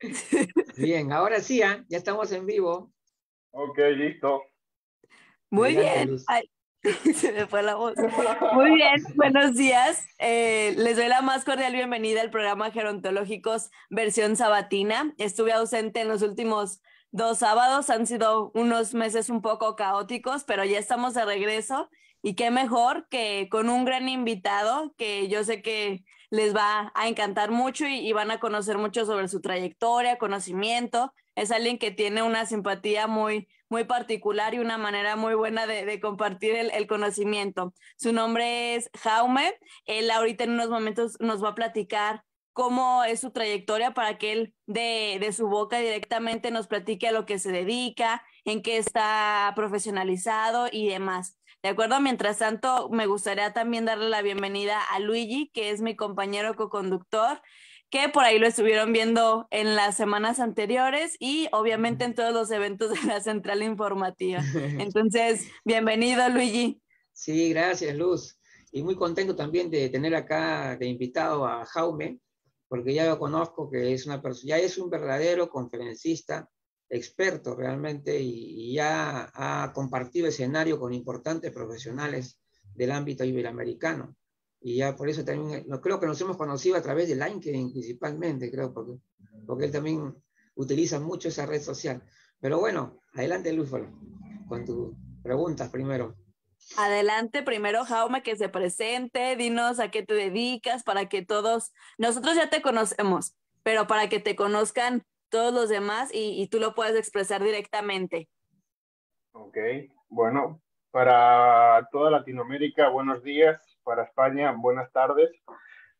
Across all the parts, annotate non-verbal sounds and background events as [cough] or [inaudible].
[laughs] Bien, ahora sí, ¿ah? ya estamos en vivo. Ok, listo. Muy bien. [laughs] se me fue la voz. [laughs] Muy bien, buenos días. Eh, les doy la más cordial bienvenida al programa Gerontológicos versión sabatina. Estuve ausente en los últimos dos sábados, han sido unos meses un poco caóticos, pero ya estamos de regreso y qué mejor que con un gran invitado que yo sé que les va a encantar mucho y, van a conocer mucho sobre su trayectoria, conocimiento. Es alguien que tiene una simpatía muy, muy particular y una manera muy buena de, compartir el, conocimiento. Su nombre es Jaume. Él ahorita en unos momentos nos va a platicar cómo es su trayectoria para que él de, de su boca directamente nos platique a lo que se dedica, en qué está profesionalizado y demás. ¿De acuerdo? Mientras tanto, me gustaría también darle la bienvenida a Luigi, que es mi compañero co-conductor, que por ahí lo estuvieron viendo en las semanas anteriores y obviamente en todos los eventos de la central informativa. [laughs] Entonces, bienvenido, Luigi. Sí, gracias, Luz. Y muy contento también de tener acá de invitado a Jaume, porque ya lo conozco, que es una persona, ya es un verdadero conferencista, experto realmente y, ya ha compartido escenario con importantes profesionales del ámbito iberoamericano. Y ya por eso también, creo que nos hemos conocido a través de LinkedIn principalmente, creo, porque, porque él también utiliza mucho esa red social. Pero bueno, adelante Luz, con tus preguntas primero. Adelante, primero Jaume, que se presente, dinos a qué te dedicas para que todos, nosotros ya te conocemos, pero para que te conozcan todos los demás y, tú lo puedes expresar directamente. Ok, bueno, para toda Latinoamérica, buenos días, para España, buenas tardes.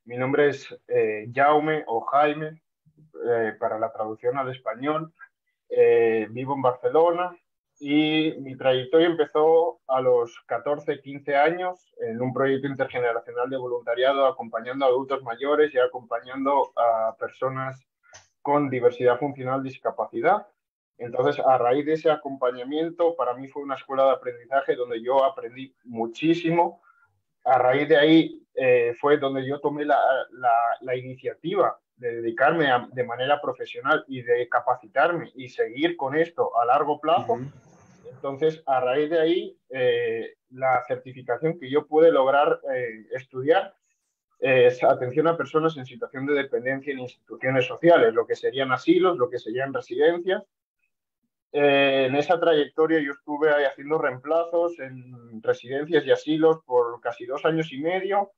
Mi nombre es eh, Jaume o Jaime, eh, para la traducción al español. Eh, vivo en Barcelona y mi trayectoria empezó a los 14, 15 años en un proyecto intergeneracional de voluntariado acompañando a adultos mayores y acompañando a personas con diversidad funcional, discapacidad. Entonces, a raíz de ese acompañamiento, para mí fue una escuela de aprendizaje donde yo aprendí muchísimo. A raíz de ahí eh, fue donde yo tomé la, la, iniciativa de dedicarme de manera profesional y de capacitarme y seguir con esto a largo plazo. Entonces, a raíz de ahí, eh, la certificación que yo pude lograr eh, estudiar es atención a personas en situación de dependencia en instituciones sociales, lo que serían asilos, lo que serían residencias. Eh, en esa trayectoria yo estuve ahí haciendo reemplazos en residencias y asilos por casi dos años y medio.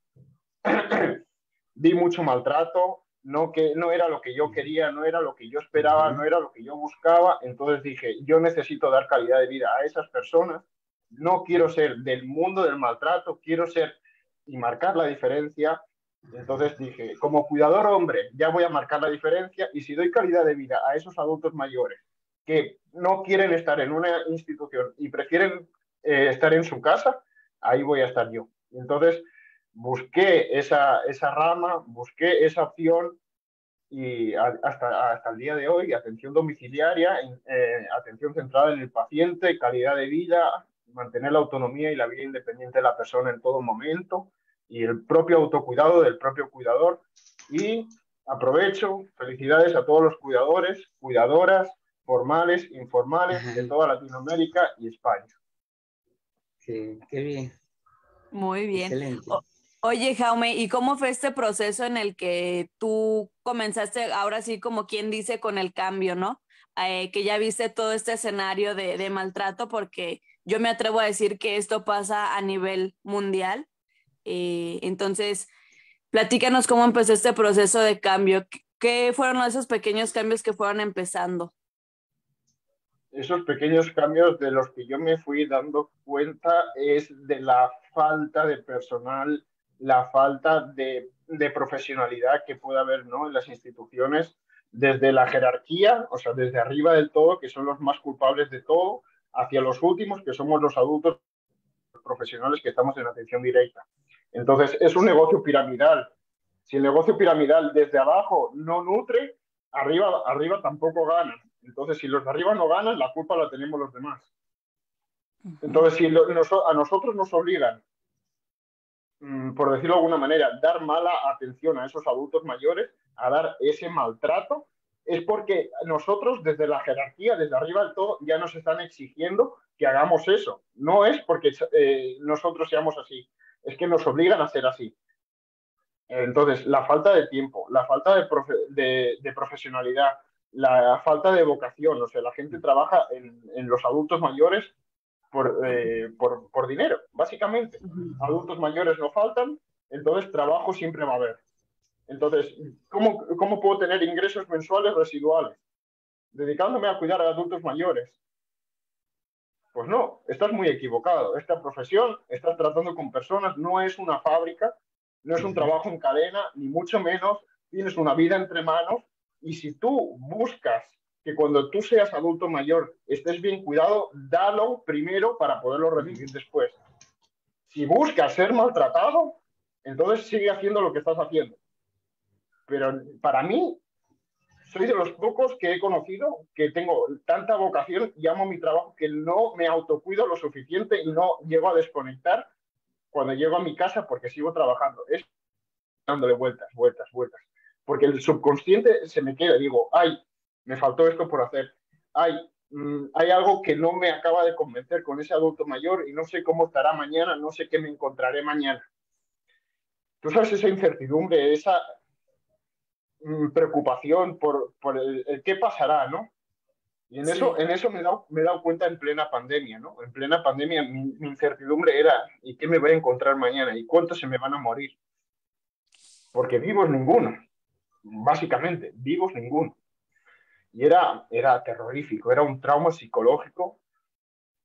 [clears throat] Vi mucho maltrato, no, que, no era lo que yo quería, no era lo que yo esperaba, no era lo que yo buscaba. Entonces dije, yo necesito dar calidad de vida a esas personas. No quiero ser del mundo del maltrato, quiero ser y marcar la diferencia entonces dije, como cuidador hombre, ya voy a marcar la diferencia y si doy calidad de vida a esos adultos mayores que no quieren estar en una institución y prefieren eh, estar en su casa, ahí voy a estar yo. Entonces busqué esa, esa rama, busqué esa opción y hasta, hasta el día de hoy, atención domiciliaria, eh, atención centrada en el paciente, calidad de vida, mantener la autonomía y la vida independiente de la persona en todo momento, y el propio autocuidado del propio cuidador. Y aprovecho, felicidades a todos los cuidadores, cuidadoras, formales, informales de toda Latinoamérica y España. qué bien. Muy bien. oye, Jaume, ¿y cómo fue este proceso en el que tú comenzaste, ahora sí, como quien dice, con el cambio, ¿no? Eh, que ya viste todo este escenario de, de maltrato, porque yo me atrevo a decir que esto pasa a nivel mundial eh, entonces, platícanos cómo empezó este proceso de cambio. ¿Qué fueron esos pequeños cambios que fueron empezando? Esos pequeños cambios de los que yo me fui dando cuenta es de la falta de personal, la falta de, de profesionalidad que puede haber ¿no? en las instituciones, desde la jerarquía, o sea, desde arriba del todo, que son los más culpables de todo, hacia los últimos, que somos los adultos profesionales que estamos en atención directa. Entonces, es un negocio piramidal. Si el negocio piramidal desde abajo no nutre, arriba, arriba tampoco ganan. Entonces, si los de arriba no ganan, la culpa la tenemos los demás. Entonces, si a nosotros nos obligan, mm, por decirlo de alguna manera, dar mala atención a esos adultos mayores, a dar ese maltrato, es porque nosotros desde la jerarquía, desde arriba del todo, ya nos están exigiendo que hagamos eso. No es porque eh, nosotros seamos así, es que nos obligan a ser así. Entonces, la falta de tiempo, la falta de, profesionalidad, la falta de vocación, o sea, la gente trabaja en, los adultos mayores eh, por, por, dinero, básicamente. Adultos mayores no faltan, entonces trabajo siempre va a haber. Entonces, ¿cómo, ¿cómo puedo tener ingresos mensuales residuales? Dedicándome a cuidar a adultos mayores. Pues no, estás muy equivocado. Esta profesión, estás tratando con personas, no es una fábrica, no es un trabajo en cadena, ni mucho menos. Tienes una vida entre manos y si tú buscas que cuando tú seas adulto mayor estés bien cuidado, dalo primero para poderlo recibir después. Si buscas ser maltratado, entonces sigue haciendo lo que estás haciendo. Pero para mí, soy de los pocos que he conocido que tengo tanta vocación y amo mi trabajo que no me autocuido lo suficiente y no llego a desconectar cuando llego a mi casa porque sigo trabajando. Es dándole vueltas, vueltas, vueltas. Porque el subconsciente se me queda, digo, ay, me faltó esto por hacer. Ay, mm, hay algo que no me acaba de convencer con ese adulto mayor y no sé cómo estará mañana, no sé qué me encontraré mañana. Tú sabes esa incertidumbre, esa preocupación por, por el, qué pasará, ¿no? Y en eso, en eso me, he dado, me he dado cuenta en plena pandemia, ¿no? En plena pandemia mi, incertidumbre era, ¿y qué me voy a encontrar mañana? ¿Y cuántos se me van a morir? Porque vivos ninguno, básicamente, vivos ninguno. Y era, era terrorífico, era un trauma psicológico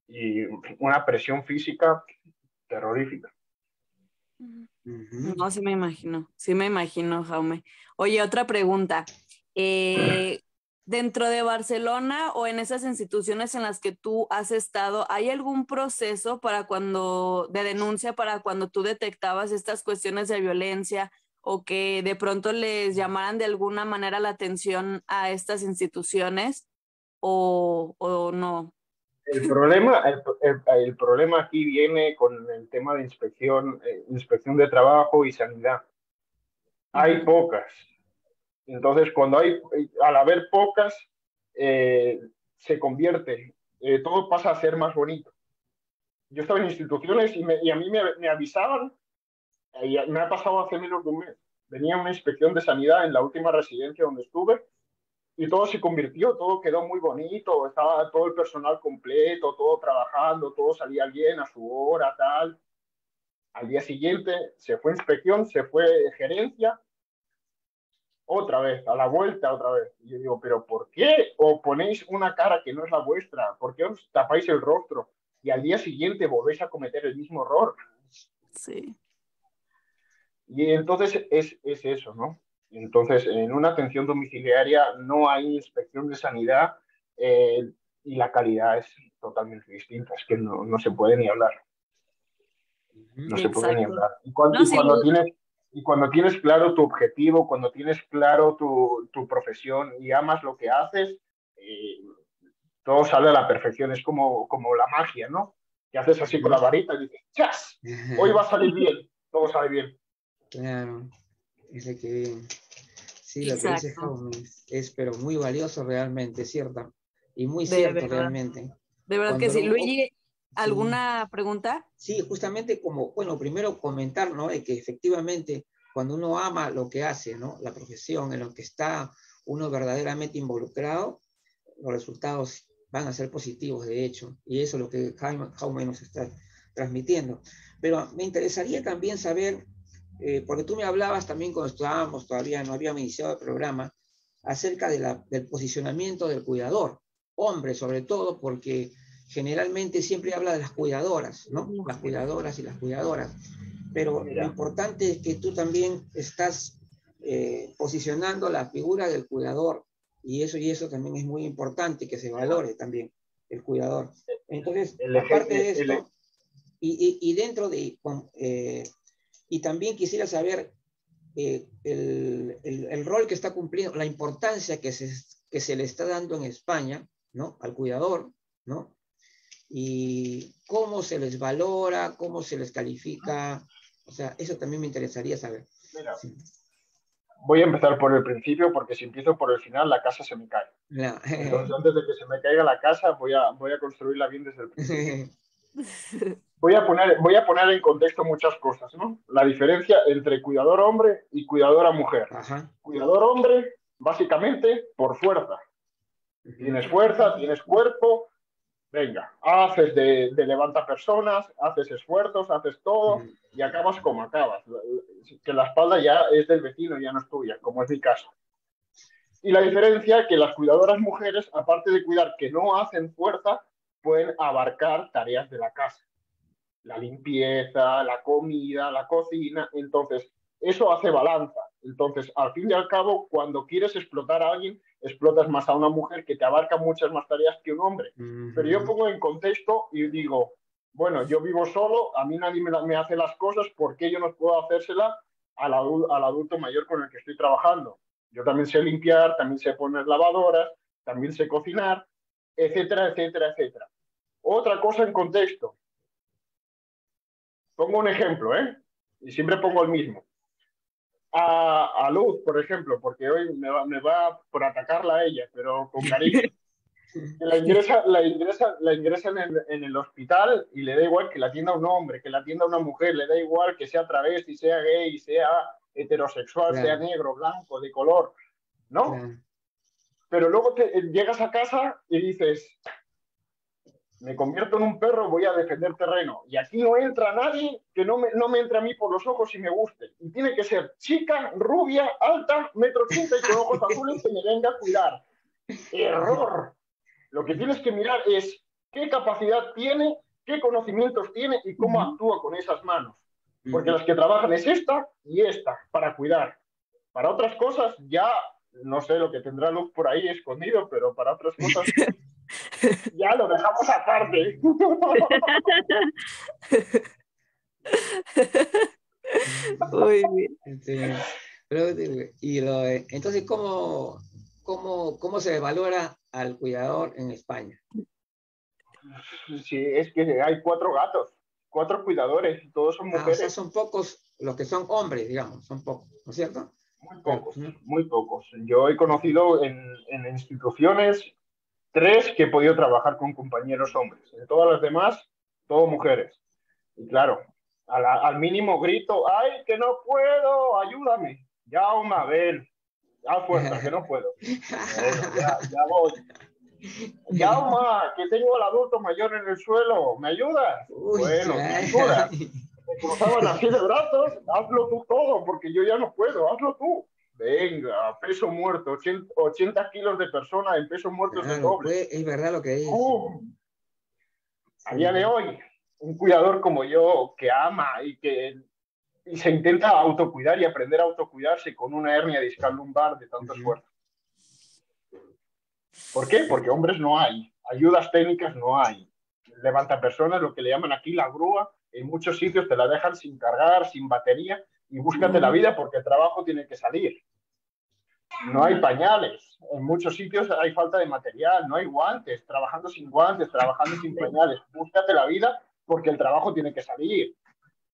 y una presión física terrorífica. No, sí me imagino, sí me imagino, Jaume. Oye, otra pregunta. Eh, dentro de Barcelona o en esas instituciones en las que tú has estado, ¿hay algún proceso para cuando, de denuncia para cuando tú detectabas estas cuestiones de violencia o que de pronto les llamaran de alguna manera la atención a estas instituciones o, no? El problema, el, problema aquí viene con el tema de inspección, eh, inspección de trabajo y sanidad. Hay pocas, entonces, cuando hay, al haber pocas, eh, se convierte, eh, todo pasa a ser más bonito. Yo estaba en instituciones y, a mí me, avisaban, y me ha pasado hace menos de un mes, venía una inspección de sanidad en la última residencia donde estuve y todo se convirtió, todo quedó muy bonito, estaba todo el personal completo, todo trabajando, todo salía bien a su hora, tal. Al día siguiente se fue inspección, se fue gerencia otra vez, a la vuelta otra vez. Y yo digo, pero ¿por qué os ponéis una cara que no es la vuestra? ¿Por qué os tapáis el rostro? Y al día siguiente volvéis a cometer el mismo error. Sí. Y entonces es, es eso, ¿no? Entonces, en una atención domiciliaria no hay inspección de sanidad eh, y la calidad es totalmente distinta, es que no, no se puede ni hablar. No se puede ni hablar. Y cuando, cuando tienes y cuando tienes claro tu objetivo, cuando tienes claro tu, tu profesión y amas lo que haces, eh, todo sale a la perfección. Es como, como la magia, ¿no? Que haces así con la varita y dices, ¡chas! Hoy va a salir bien, todo sale bien. Claro, ese que Sí, lo que dice Jaume es, pero muy valioso realmente, ¿cierto? Y muy cierto realmente. De verdad que sí. Luigi, ¿Alguna pregunta? Sí, justamente como, bueno, primero comentar, ¿no? De que efectivamente cuando uno ama lo que hace, ¿no? La profesión en lo que está uno verdaderamente involucrado, los resultados van a ser positivos, de hecho, y eso es lo que Jaume nos está transmitiendo. Pero me interesaría también saber, eh, porque tú me hablabas también cuando estábamos, todavía no habíamos iniciado el programa, acerca de la, del posicionamiento del cuidador, hombre sobre todo, porque generalmente siempre habla de las cuidadoras, ¿no? Las cuidadoras y las cuidadoras. Pero lo importante es que tú también estás eh, posicionando la figura del cuidador y eso y eso también es muy importante que se valore también el cuidador. Entonces, aparte de esto, y, y, dentro de, eh, y también quisiera saber eh, el, el, el, rol que está cumpliendo, la importancia que se, que se le está dando en España, ¿no? Al cuidador, ¿no? y cómo se les valora, cómo se les califica. O sea, eso también me interesaría saber. voy a empezar por el principio porque si empiezo por el final la casa se me cae. Entonces antes de que se me caiga la casa voy a, voy a construirla bien desde el principio. [laughs] Voy a, poner, voy a poner en contexto muchas cosas, ¿no? La diferencia entre cuidador hombre y cuidadora mujer. Cuidador hombre, básicamente, por fuerza. Tienes fuerza, tienes cuerpo, venga, haces de, levanta personas, haces esfuerzos, haces todo y acabas como acabas. Que la espalda ya es del vecino, ya no es tuya, como es mi caso. Y la diferencia que las cuidadoras mujeres, aparte de cuidar que no hacen fuerza, pueden abarcar tareas de la casa. La limpieza, la comida, la cocina. Entonces, eso hace balanza. Entonces, al fin y al cabo, cuando quieres explotar a alguien, explotas más a una mujer que te abarca muchas más tareas que un hombre. Pero yo pongo en contexto y digo, bueno, yo vivo solo, a mí nadie me, hace las cosas, ¿por qué yo no puedo hacérsela al, al adulto mayor con el que estoy trabajando? Yo también sé limpiar, también sé poner lavadoras, también sé cocinar, etcétera, etcétera, etcétera. Otra cosa en contexto. Pongo un ejemplo, ¿eh? Y siempre pongo el mismo a, Luz, por ejemplo, porque hoy me va, me va por atacarla a ella, pero con cariño. [laughs] la ingresa, la ingresa, la ingresa en, el, en, el, hospital y le da igual que la atienda un hombre, que la atienda una mujer, le da igual que sea travesti, sea gay, sea heterosexual, sea negro, blanco, de color, ¿no? Pero luego te, llegas a casa y dices, me convierto en un perro, voy a defender terreno. Y aquí no entra nadie que no me, no me entre a mí por los ojos y me guste. Y tiene que ser chica, rubia, alta, metro ochenta y con ojos azules que me venga a cuidar. Error. Lo que tienes que mirar es qué capacidad tiene, qué conocimientos tiene y cómo actúa con esas manos. Porque las que trabajan es esta y esta para cuidar. Para otras cosas ya no sé lo que tendrá Luz por ahí escondido, pero para otras cosas [laughs] ya lo dejamos aparte. [laughs] Muy bien. y entonces, ¿cómo, cómo, ¿cómo se valora al cuidador en España? Sí, es que hay cuatro gatos, cuatro cuidadores, todos son ah, mujeres. son pocos los que son hombres, digamos, son pocos, ¿no es cierto? Muy pocos, muy pocos. Yo he conocido en, en instituciones Tres, que he podido trabajar con compañeros hombres. En todas las demás, todo mujeres. Y claro, al mínimo grito, ¡ay, que no puedo! ¡Ayúdame! Ya, ven. Ya fuerza, que no puedo. [laughs] ya, ya voy. Yauma, que tengo al adulto mayor en el suelo, ¿me ayudas? bueno, me ayudas. Cruzaban así de brazos, hazlo tú todo, porque yo ya no puedo, hazlo tú. Venga, peso muerto, 80, kilos de persona en peso muerto es doble. Es verdad lo que es. a día de hoy, un cuidador como yo que ama y que y se intenta autocuidar y aprender a autocuidarse con una hernia discal lumbar de tanto esfuerzo. ¿Por qué? Porque hombres no hay, ayudas técnicas no hay. Levanta personas, lo que le llaman aquí la grúa, en muchos sitios te la dejan sin cargar, sin batería, y búscate la vida porque el trabajo tiene que salir. No hay pañales, en muchos sitios hay falta de material, no hay guantes, trabajando sin guantes, trabajando sin pañales. Búscate la vida porque el trabajo tiene que salir.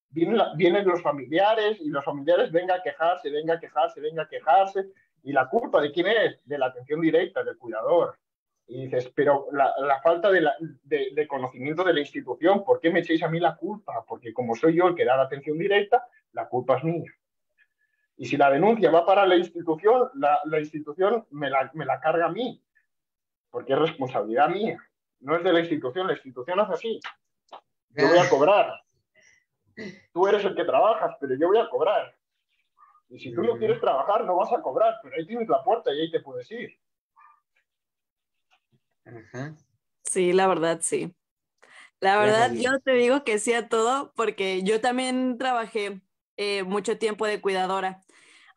Vienen, vienen los familiares y los familiares venga a quejarse, venga a quejarse, venga a quejarse. ¿Y la culpa de quién es? De la atención directa, del cuidador. Y dices, pero la, la falta de, la, de, de, conocimiento de la institución, ¿por qué me echéis a mí la culpa? Porque como soy yo el que da la atención directa, la culpa es mía. Y si la denuncia va para la institución, la, la institución me la, me la, carga a mí, porque es responsabilidad mía. No es de la institución, la institución hace así. Yo voy a cobrar. Tú eres el que trabajas, pero yo voy a cobrar. Y si tú no quieres trabajar, no vas a cobrar, pero ahí tienes la puerta y ahí te puedes ir. Sí, la verdad, sí. La verdad, yo te digo que sí a todo porque yo también trabajé eh, mucho tiempo de cuidadora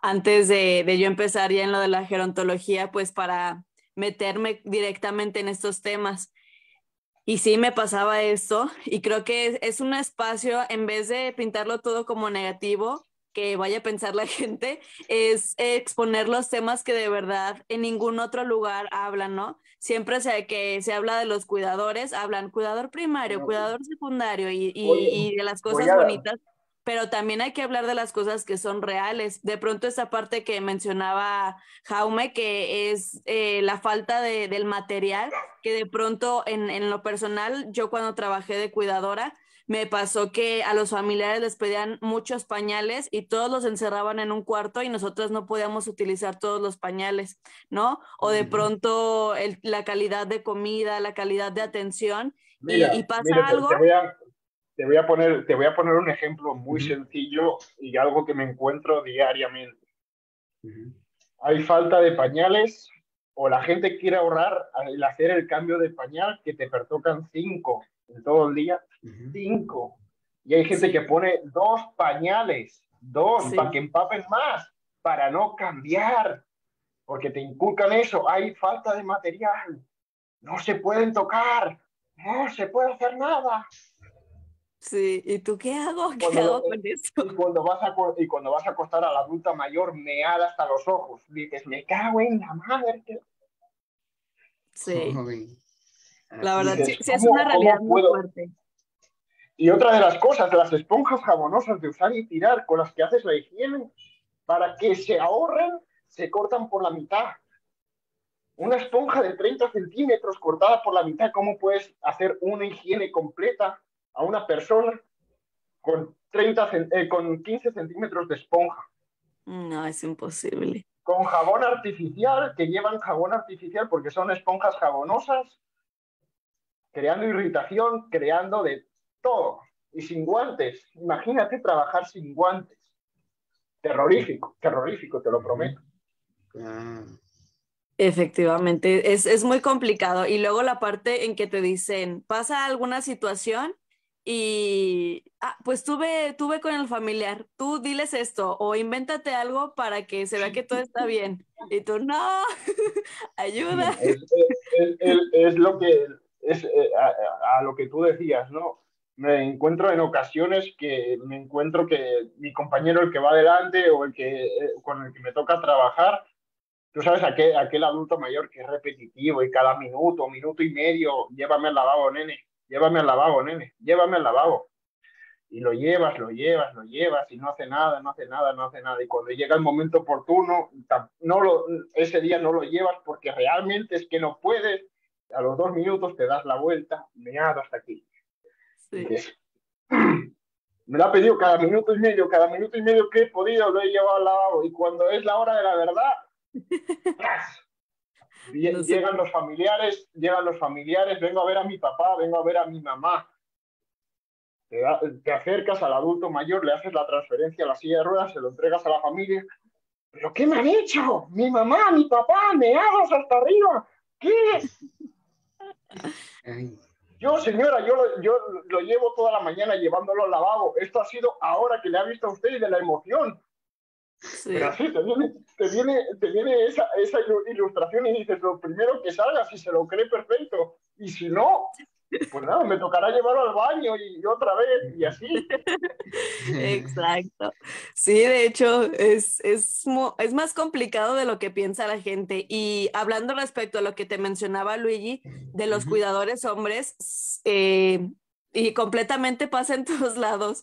antes de, yo empezar ya en lo de la gerontología, pues para meterme directamente en estos temas. Y sí me pasaba esto y creo que es, un espacio, en vez de pintarlo todo como negativo, que vaya a pensar la [laughs] gente, es exponer los temas que de verdad en ningún otro lugar hablan, ¿no? Siempre se, que se habla de los cuidadores, hablan cuidador primario, cuidador secundario y, y, de las cosas bonitas. pero también hay que hablar de las cosas que son reales. De pronto esa parte que mencionaba Jaume, que es eh, la falta de, del material, que de pronto en, en lo personal, yo cuando trabajé de cuidadora, me pasó que a los familiares les pedían muchos pañales y todos los encerraban en un cuarto y nosotros no podíamos utilizar todos los pañales, ¿no? O de pronto la calidad de comida, la calidad de atención y, pasa algo. Te voy, a, te voy, a, poner, te voy a poner un ejemplo muy sencillo y algo que me encuentro diariamente. Hay falta de pañales o la gente quiere ahorrar al hacer el cambio de pañal que te pertocan cinco en todo el día, cinco. Y hay gente que pone dos pañales, dos, para que empapen más, para no cambiar, porque te inculcan eso, hay falta de material, no se pueden tocar, no se puede hacer nada. Sí, ¿y tú qué hago? ¿Qué hago con eso? Y cuando, vas a, y cuando vas a acostar a la adulta mayor, meada hasta los ojos, dices, me cago en la madre. Sí. [laughs] La verdad, sí, es una realidad muy fuerte. Y otra de las cosas, las esponjas jabonosas de usar y tirar con las que haces la higiene, para que se ahorren, se cortan por la mitad. Una esponja de 30 centímetros cortada por la mitad, ¿cómo puedes hacer una higiene completa a una persona con, 30, eh, con 15 centímetros de esponja? No, es imposible. Con jabón artificial, que llevan jabón artificial porque son esponjas jabonosas, creando irritación, creando de todo. Y sin guantes. Imagínate trabajar sin guantes. Terrorífico, terrorífico, te lo prometo. Efectivamente, es, es, muy complicado. Y luego la parte en que te dicen, pasa alguna situación y, ah, pues tuve, tuve con el familiar, tú diles esto o invéntate algo para que se vea que todo está bien. Y tú, no, [laughs] ayuda. es lo que es eh, a, lo que tú decías, ¿no? Me encuentro en ocasiones que me encuentro que mi compañero, el que va adelante o el que eh, con el que me toca trabajar, tú sabes, aquel, aquel adulto mayor que es repetitivo y cada minuto, minuto y medio, llévame al lavabo, nene, llévame al lavabo, nene, llévame al lavabo. Y lo llevas, lo llevas, lo llevas y no hace nada, no hace nada, no hace nada. Y cuando llega el momento oportuno, no lo, ese día no lo llevas porque realmente es que no puedes a los dos minutos te das la vuelta, me hago hasta aquí. [clears throat] me lo ha pedido cada minuto y medio, cada minuto y medio que he podido, lo he llevado al lavabo. Y cuando es la hora de la verdad, [laughs] llegan los familiares, llegan los familiares, vengo a ver a mi papá, vengo a ver a mi mamá. Te, te, acercas al adulto mayor, le haces la transferencia a la silla de ruedas, se lo entregas a la familia. ¿Pero qué me han hecho? Mi mamá, mi papá, me hagas hasta arriba. ¿Qué? Yo, señora, yo, yo lo llevo toda la mañana llevándolo al lavabo. Esto ha sido ahora que le ha visto a usted y de la emoción. Pero así te viene, te viene, te viene esa, esa ilustración y dices, lo primero que salga, si se lo cree perfecto. Y si no, pues nada, me tocará llevarlo al baño y, otra vez y así. [laughs] Exacto. Sí, de hecho, es, es, es, más complicado de lo que piensa la gente. Y hablando respecto a lo que te mencionaba Luigi, de los cuidadores hombres, eh, y completamente pasa en [laughs] todos lados.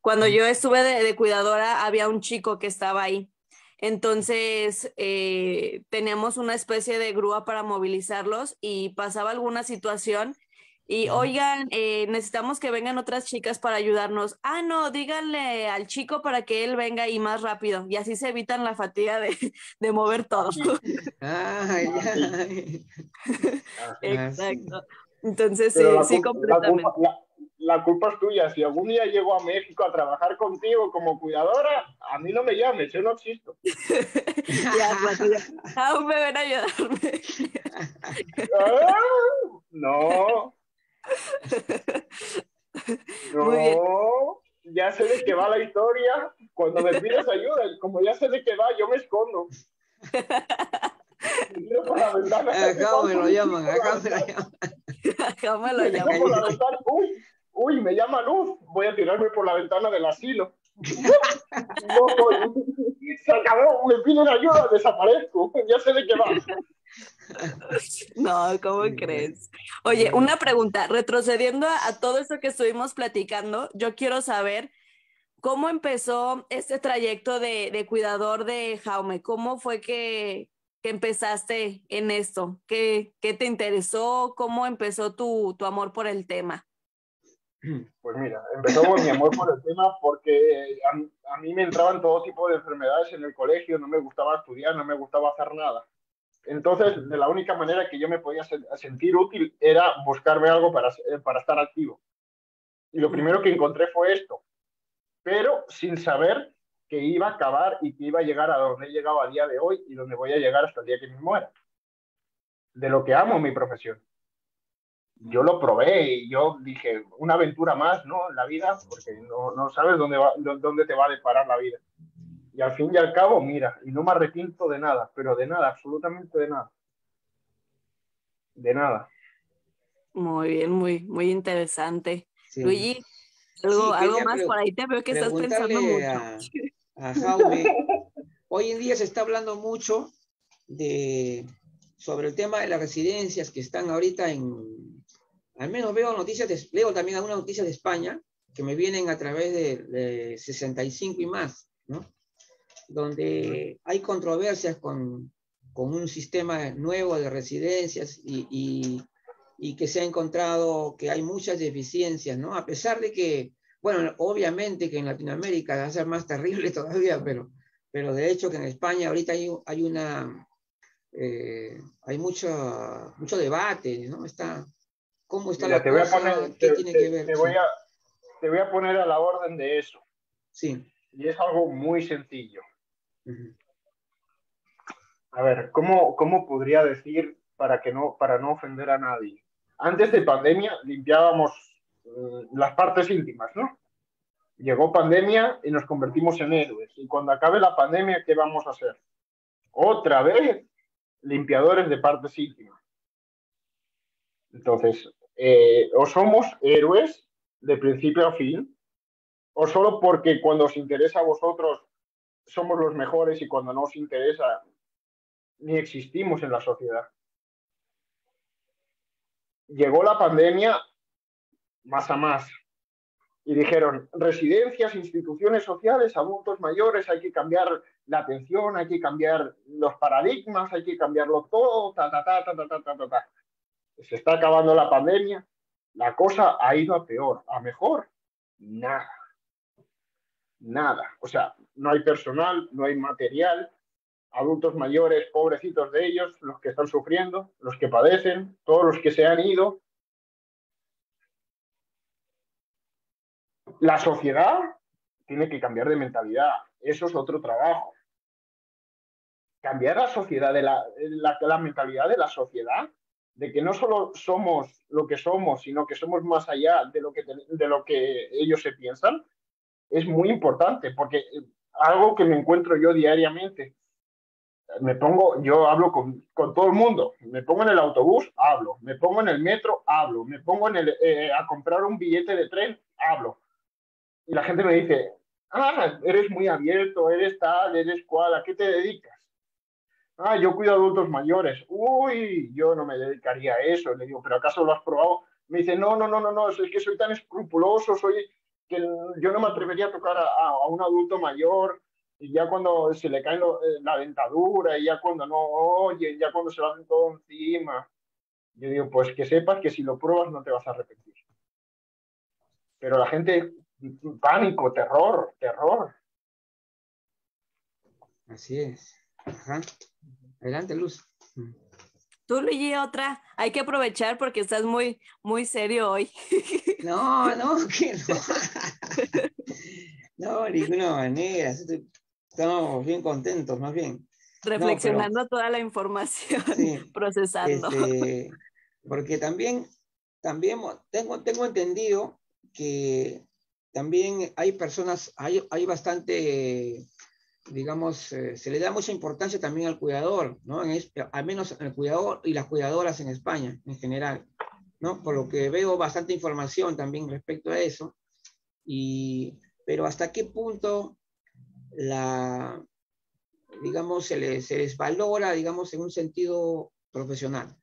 Cuando yo estuve de, cuidadora, había un chico que estaba ahí. Entonces, eh, teníamos una especie de grúa para movilizarlos y pasaba alguna situación y oigan, eh, necesitamos que vengan otras chicas para ayudarnos. Ah, no, díganle al chico para que él venga y más rápido. Y así se evitan la fatiga de, [laughs] de mover todo. [laughs] Ay, [laughs] ay. Exacto. Entonces, sí, sí, completamente. La culpa, es tuya. Si algún día llego a México a trabajar contigo como cuidadora, a mí no me llames, yo no existo. ya, Aún me ven a ayudarme. Ah, no. [laughs] No, ya sé de qué va la historia. Cuando me pides ayuda, como ya sé de qué va, yo me escondo. [laughs] por la ventana. Acá me lo llaman, acá me lo llaman. [laughs] Acá me lo llaman. Uy, uy, me llama Luz. Voy a tirarme por la ventana del asilo. no, se acabó, me piden ayuda, desaparezco. Ya sé de qué va. [laughs] No, ¿cómo crees? Oye, una pregunta, retrocediendo a, todo esto que estuvimos platicando, yo quiero saber ¿cómo empezó este trayecto de, cuidador de Jaume? ¿Cómo fue que, empezaste en esto? ¿Qué, te interesó? ¿Cómo empezó tu, amor por el tema? Pues mira, empezó con mi amor por el tema porque a, a, mí me entraban todo tipo de enfermedades en el colegio, no me gustaba estudiar, no me gustaba hacer nada. Entonces, de la única manera que yo me podía sentir útil era buscarme algo para, para estar activo. Y lo primero que encontré fue esto, pero sin saber que iba a acabar y que iba a llegar a donde he llegado a día de hoy y donde voy a llegar hasta el día que me muera. De lo que amo mi profesión. Yo lo probé y yo dije, una aventura más, ¿no? En la vida, porque no, no sabes dónde, va, dónde te va a deparar la vida. Y al fin y al cabo, mira, y no me arrepiento de nada, pero de nada, absolutamente de nada. De nada. Muy bien, muy, muy interesante. Luigi, algo, algo más por ahí te veo que estás pensando mucho. A, [laughs] Jaume, hoy en día se está hablando mucho de, sobre el tema de las residencias que están ahorita en, al menos veo noticias, de, leo también algunas noticias de España que me vienen a través de, de 65 y más, ¿no? Donde hay controversias con, con un sistema nuevo de residencias y, y, y, que se ha encontrado que hay muchas deficiencias, ¿no? A pesar de que, bueno, obviamente que en Latinoamérica va a ser más terrible [laughs] todavía, pero, pero de hecho que en España ahorita hay, hay una, eh, hay mucho, mucho debate, ¿no? Está, ¿Cómo está la te cosa? Voy a poner, ¿Qué te, tiene que ver? Te voy, a, te voy a poner a la orden de eso. Sí. Y es algo muy sencillo. A ver, ¿cómo, ¿cómo podría decir para, que no, para no ofender a nadie? Antes de pandemia limpiábamos mm, las partes íntimas, ¿no? Llegó pandemia y nos convertimos en héroes. Y cuando acabe la pandemia, ¿qué vamos a hacer? Otra vez, limpiadores de partes íntimas. Entonces, eh, o somos héroes de principio a fin, o solo porque cuando os interesa a vosotros somos los mejores y cuando no os interesa ni existimos en la sociedad. Llegó la pandemia más a más y dijeron, residencias, instituciones sociales, adultos mayores, hay que cambiar la atención, hay que cambiar los paradigmas, hay que cambiarlo todo, ta, ta, ta, ta, ta, ta, ta, ta. Se está acabando la pandemia, la cosa ha ido a peor, a mejor, nada nada. O sea, no hay personal, no hay material, adultos mayores, pobrecitos de ellos, los que están sufriendo, los que padecen, todos los que se han ido. La sociedad tiene que cambiar de mentalidad. Eso es otro trabajo. Cambiar la sociedad, de la, la mentalidad de la sociedad, de que no solo somos lo que somos, sino que somos más allá de lo que, de lo que ellos se piensan, es muy importante porque eh, algo que me encuentro yo diariamente, me pongo, yo hablo con, con, todo el mundo, me pongo en el autobús, hablo, me pongo en el metro, hablo, me pongo en el, eh, a comprar un billete de tren, hablo. Y la gente me dice, ah, eres muy abierto, eres tal, eres cual, ¿a qué te dedicas? Ah, yo cuido a adultos mayores. Uy, yo no me dedicaría a eso. Le digo, ¿pero acaso lo has probado? Me dice, no, no, no, no, no, es que soy tan escrupuloso, soy, yo no me atrevería a tocar a, un adulto mayor y ya cuando se le cae eh, la dentadura y ya cuando no oye, ya cuando se lo hacen todo encima. Yo digo, pues que sepas que si lo pruebas no te vas a arrepentir. Pero la gente, pánico, terror, terror. Así es. Adelante, Luz. Tú, Luigi, otra. Hay que aprovechar porque estás muy, muy serio hoy. [laughs] No, no, [laughs] que no. No, de ninguna manera. Estamos bien contentos, más bien. Reflexionando toda la información, [laughs] procesando. Este, porque también, también tengo, tengo entendido que también hay personas, hay, hay bastante digamos, eh, se le da mucha importancia también al cuidador, ¿no? al menos el cuidador y las cuidadoras en España en general, ¿no? Por lo que veo bastante información también respecto a eso. Y, pero hasta qué punto la, digamos, se les, se les valora, digamos, en un sentido profesional.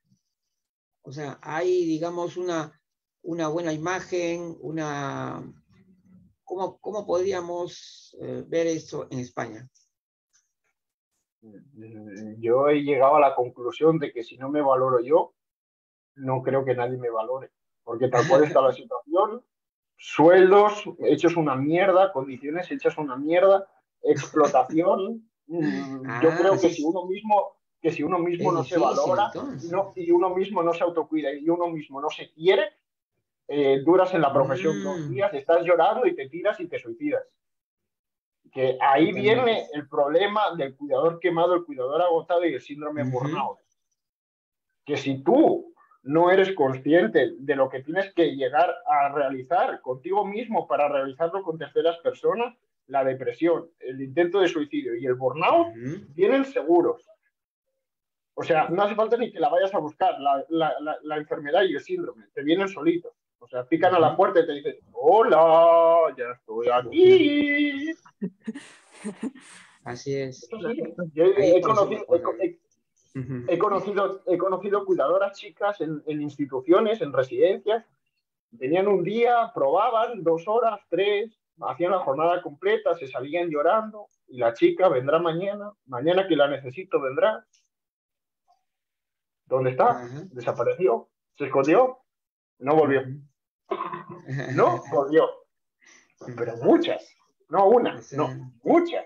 O sea, hay, digamos, una, una buena imagen, una, ¿cómo, cómo podríamos eh, ver esto en España? Yo he llegado a la conclusión de que si no me valoro yo, no creo que nadie me valore, porque tal cual está la [laughs] situación, sueldos hechos una mierda, condiciones hechas una mierda, explotación. [laughs] Mm, yo ah, creo que si uno mismo que si uno mismo no se valora no, y uno mismo no se autocuida y uno mismo no se quiere, eh, duras en la profesión dos mm. días, estás llorando y te tiras y te suicidas. Que ahí viene el problema del cuidador quemado, el cuidador agotado y el síndrome burnout. Que si tú no eres consciente de lo que tienes que llegar a realizar contigo mismo para realizarlo con terceras personas, la depresión, el intento de suicidio y el burnout vienen seguros. O sea, no hace falta ni que la vayas a buscar, la, enfermedad y el síndrome, te vienen solitos. O sea, pican a la puerta y te dicen, hola, ya estoy aquí. [laughs] Así es. he, conocido, he, conocido, cuidadoras chicas en, en, instituciones, en residencias. Tenían un día, probaban dos horas, tres, hacían la jornada completa, se salían llorando y la chica vendrá mañana, mañana que la necesito vendrá ¿Dónde está? Desapareció, se escondió, no volvió. No [laughs] volvió. Pero muchas, no una, no, muchas.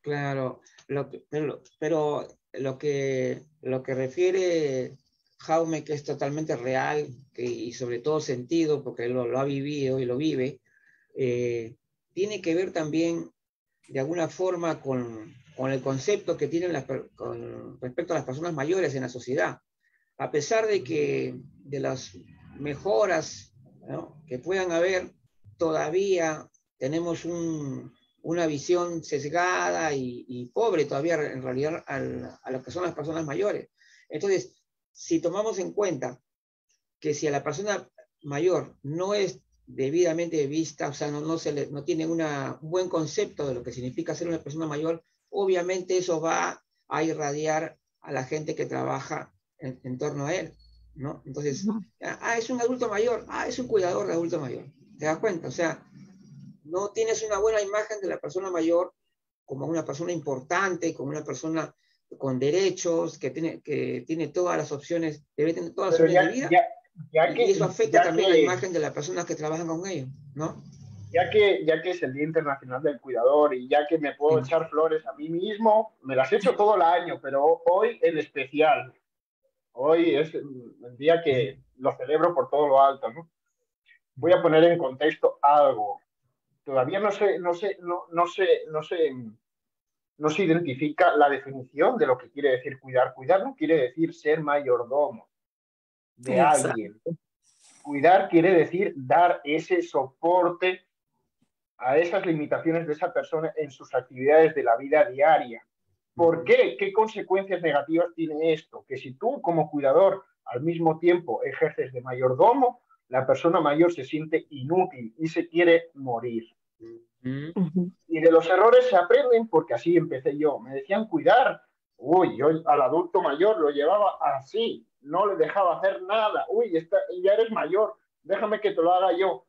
Claro, lo pero, lo que lo que refiere Jaume, que es totalmente real y sobre todo sentido, porque él lo, ha vivido y lo vive, eh, tiene que ver también de alguna forma con, con el concepto que tienen las, con respecto a las personas mayores en la sociedad. A pesar de que de las mejoras que puedan haber, todavía tenemos una visión sesgada y, pobre todavía en realidad a lo que son las personas mayores. Entonces, si tomamos en cuenta que si a la persona mayor no es debidamente vista, o sea, no, no, tiene un buen concepto de lo que significa ser una persona mayor, obviamente eso va a irradiar a la gente que trabaja en, torno a él, ¿no? Entonces, ah, es un adulto mayor, ah, es un cuidador de adulto mayor, ¿te das cuenta? O sea, no tienes una buena imagen de la persona mayor como una persona importante, como una persona con derechos, que tiene, que tiene todas las opciones, debe tener todas las opciones de vida. y eso afecta también la imagen de las personas que trabajan con ellos, ¿no? ya que, ya que es el Día Internacional del Cuidador y ya que me puedo echar flores a mí mismo, me las echo todo el año, pero hoy en especial. Hoy es el día que lo celebro por todo lo alto, ¿no? Voy a poner en contexto algo. Todavía no sé, no sé, no, no sé, no sé, no se identifica la definición de lo que quiere decir cuidar. Cuidar no quiere decir ser mayordomo de alguien. Cuidar quiere decir dar ese soporte a esas limitaciones de esa persona en sus actividades de la vida diaria. ¿Por qué? ¿Qué consecuencias negativas tiene esto? Que si tú como cuidador al mismo tiempo ejerces de mayordomo, la persona mayor se siente inútil y se quiere morir. Y de los errores se aprenden porque así empecé yo. Me decían cuidar. Uy, yo al adulto mayor lo llevaba así, no le dejaba hacer nada. Uy, está, ya eres mayor, déjame que te lo haga yo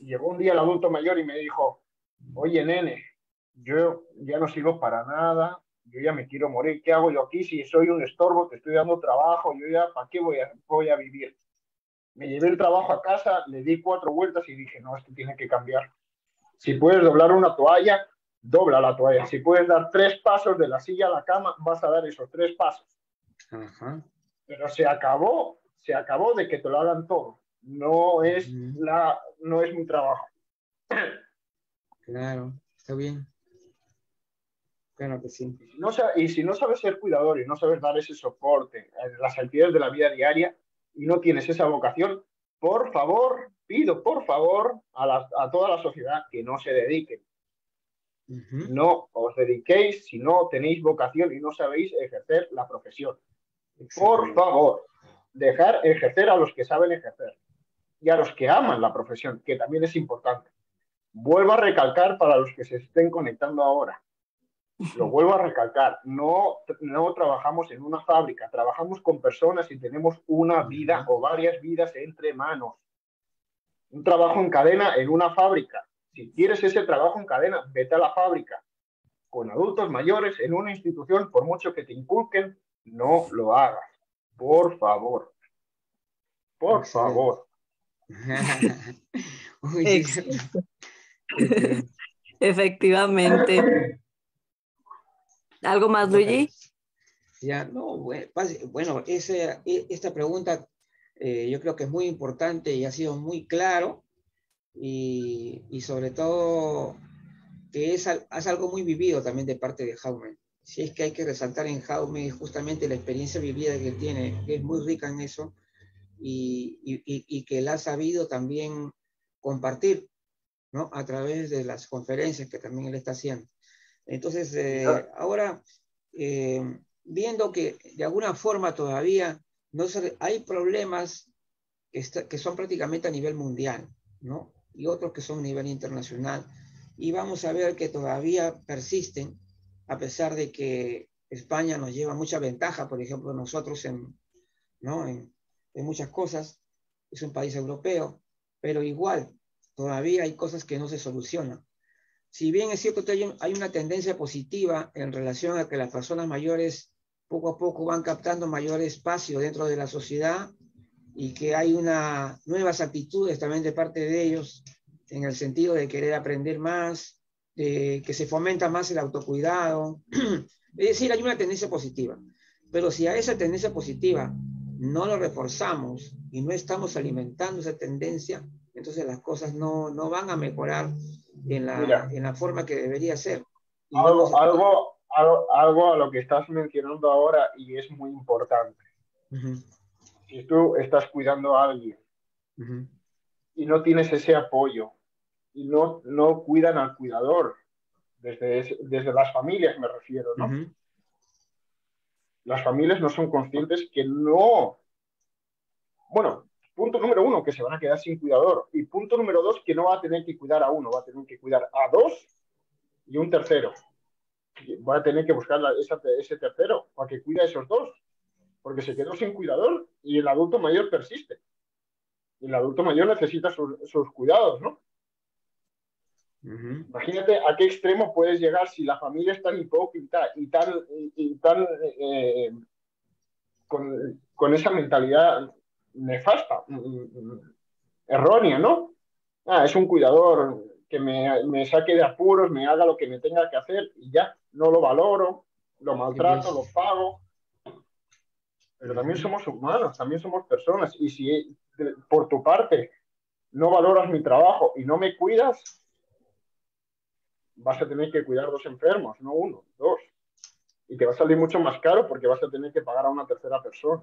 llegó un día el adulto mayor y me dijo, oye nene, yo ya no sirvo para nada, yo ya me quiero morir, ¿qué hago yo aquí si soy un estorbo, te estoy dando trabajo, yo ya, ¿para qué voy a, voy a vivir? Me llevé el trabajo a casa, le di cuatro vueltas y dije, no, esto tiene que cambiar. Si puedes doblar una toalla, dobla la toalla. Si puedes dar tres pasos de la silla a la cama, vas a dar esos tres pasos. Pero se acabó, se acabó de que te lo hagan todo no es, la, no es mi trabajo. Claro, está bien. Claro que sí. Y si no, sabes ser cuidador y no sabes dar ese soporte en las actividades de la vida diaria y no tienes esa vocación, por favor, pido por favor a, a toda la sociedad que no se dediquen. No os dediquéis si no tenéis vocación y no sabéis ejercer la profesión. Por favor, dejar ejercer a los que saben ejercer y a los que aman la profesión, que también es importante. Vuelvo a recalcar para los que se estén conectando ahora. Lo vuelvo a recalcar, no, no trabajamos en una fábrica, trabajamos con personas y tenemos una vida o varias vidas entre manos. un trabajo en cadena en una fábrica. Si quieres ese trabajo en cadena, vete a la fábrica. Con adultos mayores en una institución, por mucho que te inculquen, no lo hagas. Por favor. Por favor. [laughs] [laughs] Efectivamente. ¿Algo más, Luigi? Ya, no, bueno, ese, e, esta pregunta eh, yo creo que es muy importante y ha sido muy claro y, y sobre todo que es, es, algo muy vivido también de parte de Jaume. Si es que hay que resaltar en Jaume justamente la experiencia vivida que tiene, que es muy rica en eso y, y, y que él ha sabido también compartir ¿no? a través de las conferencias que también él está haciendo. Entonces, eh, ahora, eh, viendo que de alguna forma todavía no hay problemas que, que, son prácticamente a nivel mundial, ¿no? Y otros que son a nivel internacional. Y vamos a ver que todavía persisten, a pesar de que España nos lleva mucha ventaja, por ejemplo, nosotros en, ¿no? en, en muchas cosas, es un país europeo, pero igual todavía hay cosas que no se solucionan si bien es cierto que hay, una tendencia positiva en relación a que las personas mayores poco a poco van captando mayor espacio dentro de la sociedad y que hay una, nuevas actitudes también de parte de ellos en el sentido de querer aprender más, de que se fomenta más el autocuidado. [clears throat] Es decir, hay una tendencia positiva. Pero si a esa tendencia positiva no lo reforzamos y no estamos alimentando esa tendencia, entonces las cosas no, no van a mejorar en la, en la forma que debería ser. Algo, algo, algo, a lo que estás mencionando ahora y es muy importante. Si tú estás cuidando a alguien y no tienes ese apoyo y no, no cuidan al cuidador, desde, desde las familias me refiero, ¿no? Las familias no son conscientes que no, bueno, Punto número uno, que se van a quedar sin cuidador. Y punto número dos, que no va a tener que cuidar a uno, va a tener que cuidar a dos y un tercero. Va a tener que buscar ese tercero para que cuide a esos dos. Porque se quedó sin cuidador y el adulto mayor persiste. Y el adulto mayor necesita sus, cuidados, ¿no? Imagínate a qué extremo puedes llegar si la familia es tan hipócrita y tan, y, tan eh, con, con, esa mentalidad nefasta, mm, mm, mm, errónea, ¿no? Ah, es un cuidador que me, saque de apuros, me haga lo que me tenga que hacer y ya, no lo valoro, lo maltrato, lo pago. Pero también somos humanos, también somos personas. Y si por tu parte no valoras mi trabajo y no me cuidas, vas a tener que cuidar dos enfermos, no uno, dos. Y te va a salir mucho más caro porque vas a tener que pagar a una tercera persona.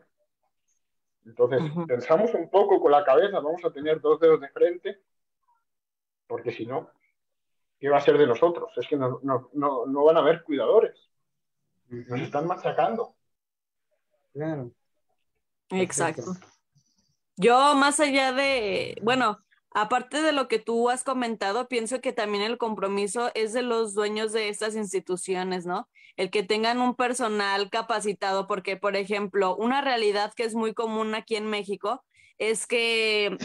Entonces, pensamos un poco con la cabeza, vamos a tener dos dedos de frente, porque si no, ¿qué va a ser de nosotros? Es que no, van a haber cuidadores. Nos están machacando. Claro. Exacto. Yo, más allá de, bueno, Aparte de lo que tú has comentado, pienso que también el compromiso es de los dueños de estas instituciones, ¿no? El que tengan un personal capacitado, porque, por ejemplo, una realidad que es muy común aquí en México es que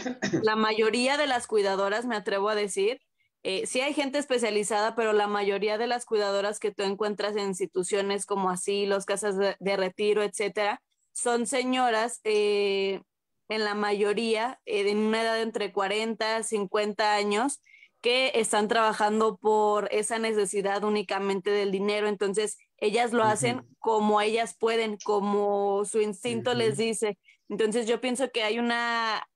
la mayoría de las cuidadoras, me atrevo a decir, eh, sí hay gente especializada, pero la mayoría de las cuidadoras que tú encuentras en instituciones como asilos, casas de, retiro, etcétera, son señoras eh, en la mayoría eh, en una edad entre 40 y 50 años que están trabajando por esa necesidad únicamente del dinero. Entonces, ellas lo hacen como ellas pueden, como su instinto les dice. Entonces, yo pienso que hay una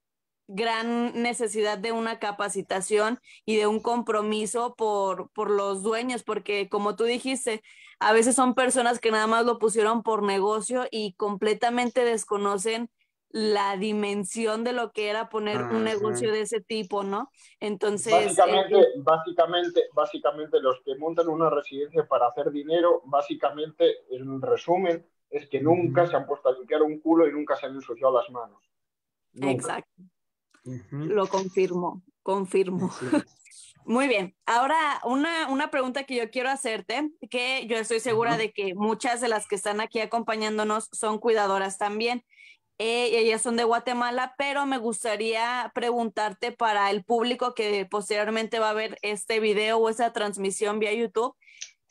gran necesidad de una capacitación y de un compromiso por, por los dueños, porque como tú dijiste, a veces son personas que nada más lo pusieron por negocio y completamente desconocen la dimensión de lo que era poner un negocio de ese tipo, ¿no? Entonces... Básicamente, eh, básicamente, básicamente los que montan una residencia para hacer dinero, básicamente, en resumen, es que nunca se han puesto a limpiar un culo y nunca se han ensuciado las manos. Exacto. Lo confirmo, confirmo. [laughs] Muy bien. Ahora, una, una, pregunta que yo quiero hacerte, que yo estoy segura de que muchas de las que están aquí acompañándonos son cuidadoras también. Eh, ellas son de Guatemala, pero me gustaría preguntarte para el público que posteriormente va a ver este video o esa transmisión vía YouTube,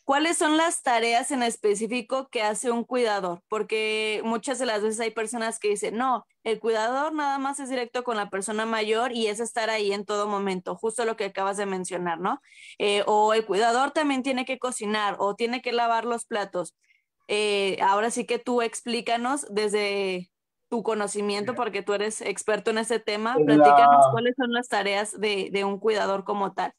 ¿cuáles son las tareas en específico que hace un cuidador? Porque muchas de las veces hay personas que dicen, no, el cuidador nada más es directo con la persona mayor y es estar ahí en todo momento, justo lo que acabas de mencionar, ¿no? Eh, o el cuidador también tiene que cocinar o tiene que lavar los platos. Eh, ahora sí que tú explícanos desde tu conocimiento, porque tú eres experto en ese tema, platícanos cuáles son las tareas de, un cuidador como tal.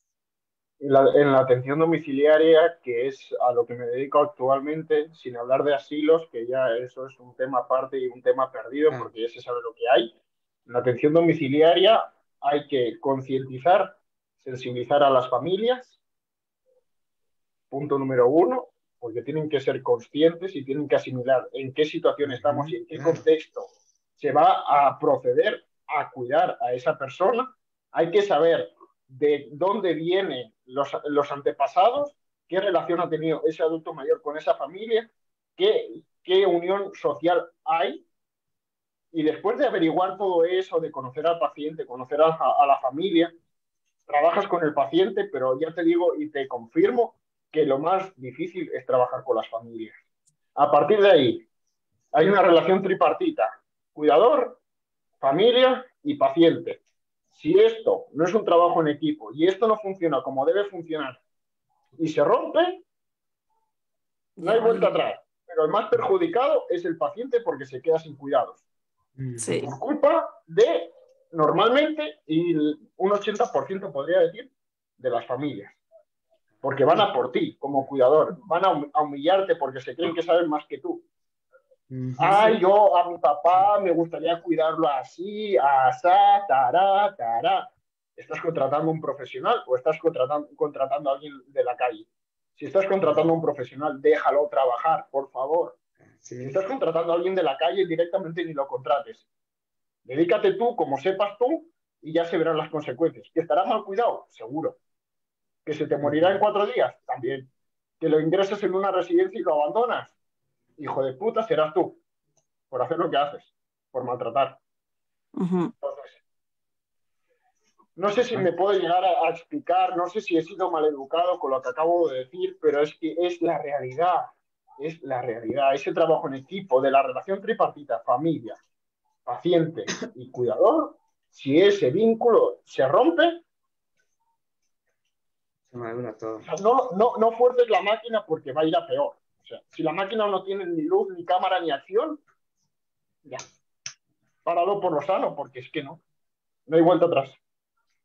en la atención domiciliaria, que es a lo que me dedico actualmente, sin hablar de asilos, que ya eso es un tema aparte y un tema perdido, ah. porque ya se sabe lo que hay. En la atención domiciliaria hay que concientizar, sensibilizar a las familias, punto número uno, porque tienen que ser conscientes y tienen que asimilar en qué situación estamos y en qué contexto se va a proceder a cuidar a esa persona, hay que saber de dónde vienen los, los antepasados, qué relación ha tenido ese adulto mayor con esa familia, qué, qué unión social hay. Y después de averiguar todo eso, de conocer al paciente, conocer a, a la familia, trabajas con el paciente, pero ya te digo y te confirmo que lo más difícil es trabajar con las familias. A partir de ahí, hay una relación tripartita cuidador, familia y paciente. Si esto no es un trabajo en equipo y esto no funciona como debe funcionar y se rompe, no hay vuelta atrás. Pero el más perjudicado es el paciente porque se queda sin cuidados. Mm. Por culpa de, normalmente, y un 80% podría decir, de las familias. Porque van a por ti como cuidador, van a humillarte porque se creen que saben más que tú. Ay, yo a mi papá me gustaría cuidarlo así, asá, tará, tará. ¿Estás contratando un profesional o estás contratando, contratando a alguien de la calle? Si estás contratando a un profesional, déjalo trabajar, por favor. Si estás contratando a alguien de la calle, directamente ni lo contrates. Dedícate tú como sepas tú y ya se verán las consecuencias. ¿Que estarás mal cuidado? Seguro. ¿Que se te morirá en cuatro días? También. ¿Que lo ingreses en una residencia y lo abandonas? Hijo de puta serás tú, por hacer lo que haces, por maltratar. Entonces, no sé si me puedo llegar a, explicar, no sé si he sido maleducado con lo que acabo de decir, pero es que es la realidad, es la realidad. Ese trabajo en equipo de la relación tripartita, familia, paciente y cuidador, si ese vínculo se rompe, no, no, no fuerces la máquina porque va a ir a peor. O sea, si la máquina no tiene ni luz, ni cámara, ni acción, ya. Páralo por lo sano, porque es que no. No hay vuelta atrás.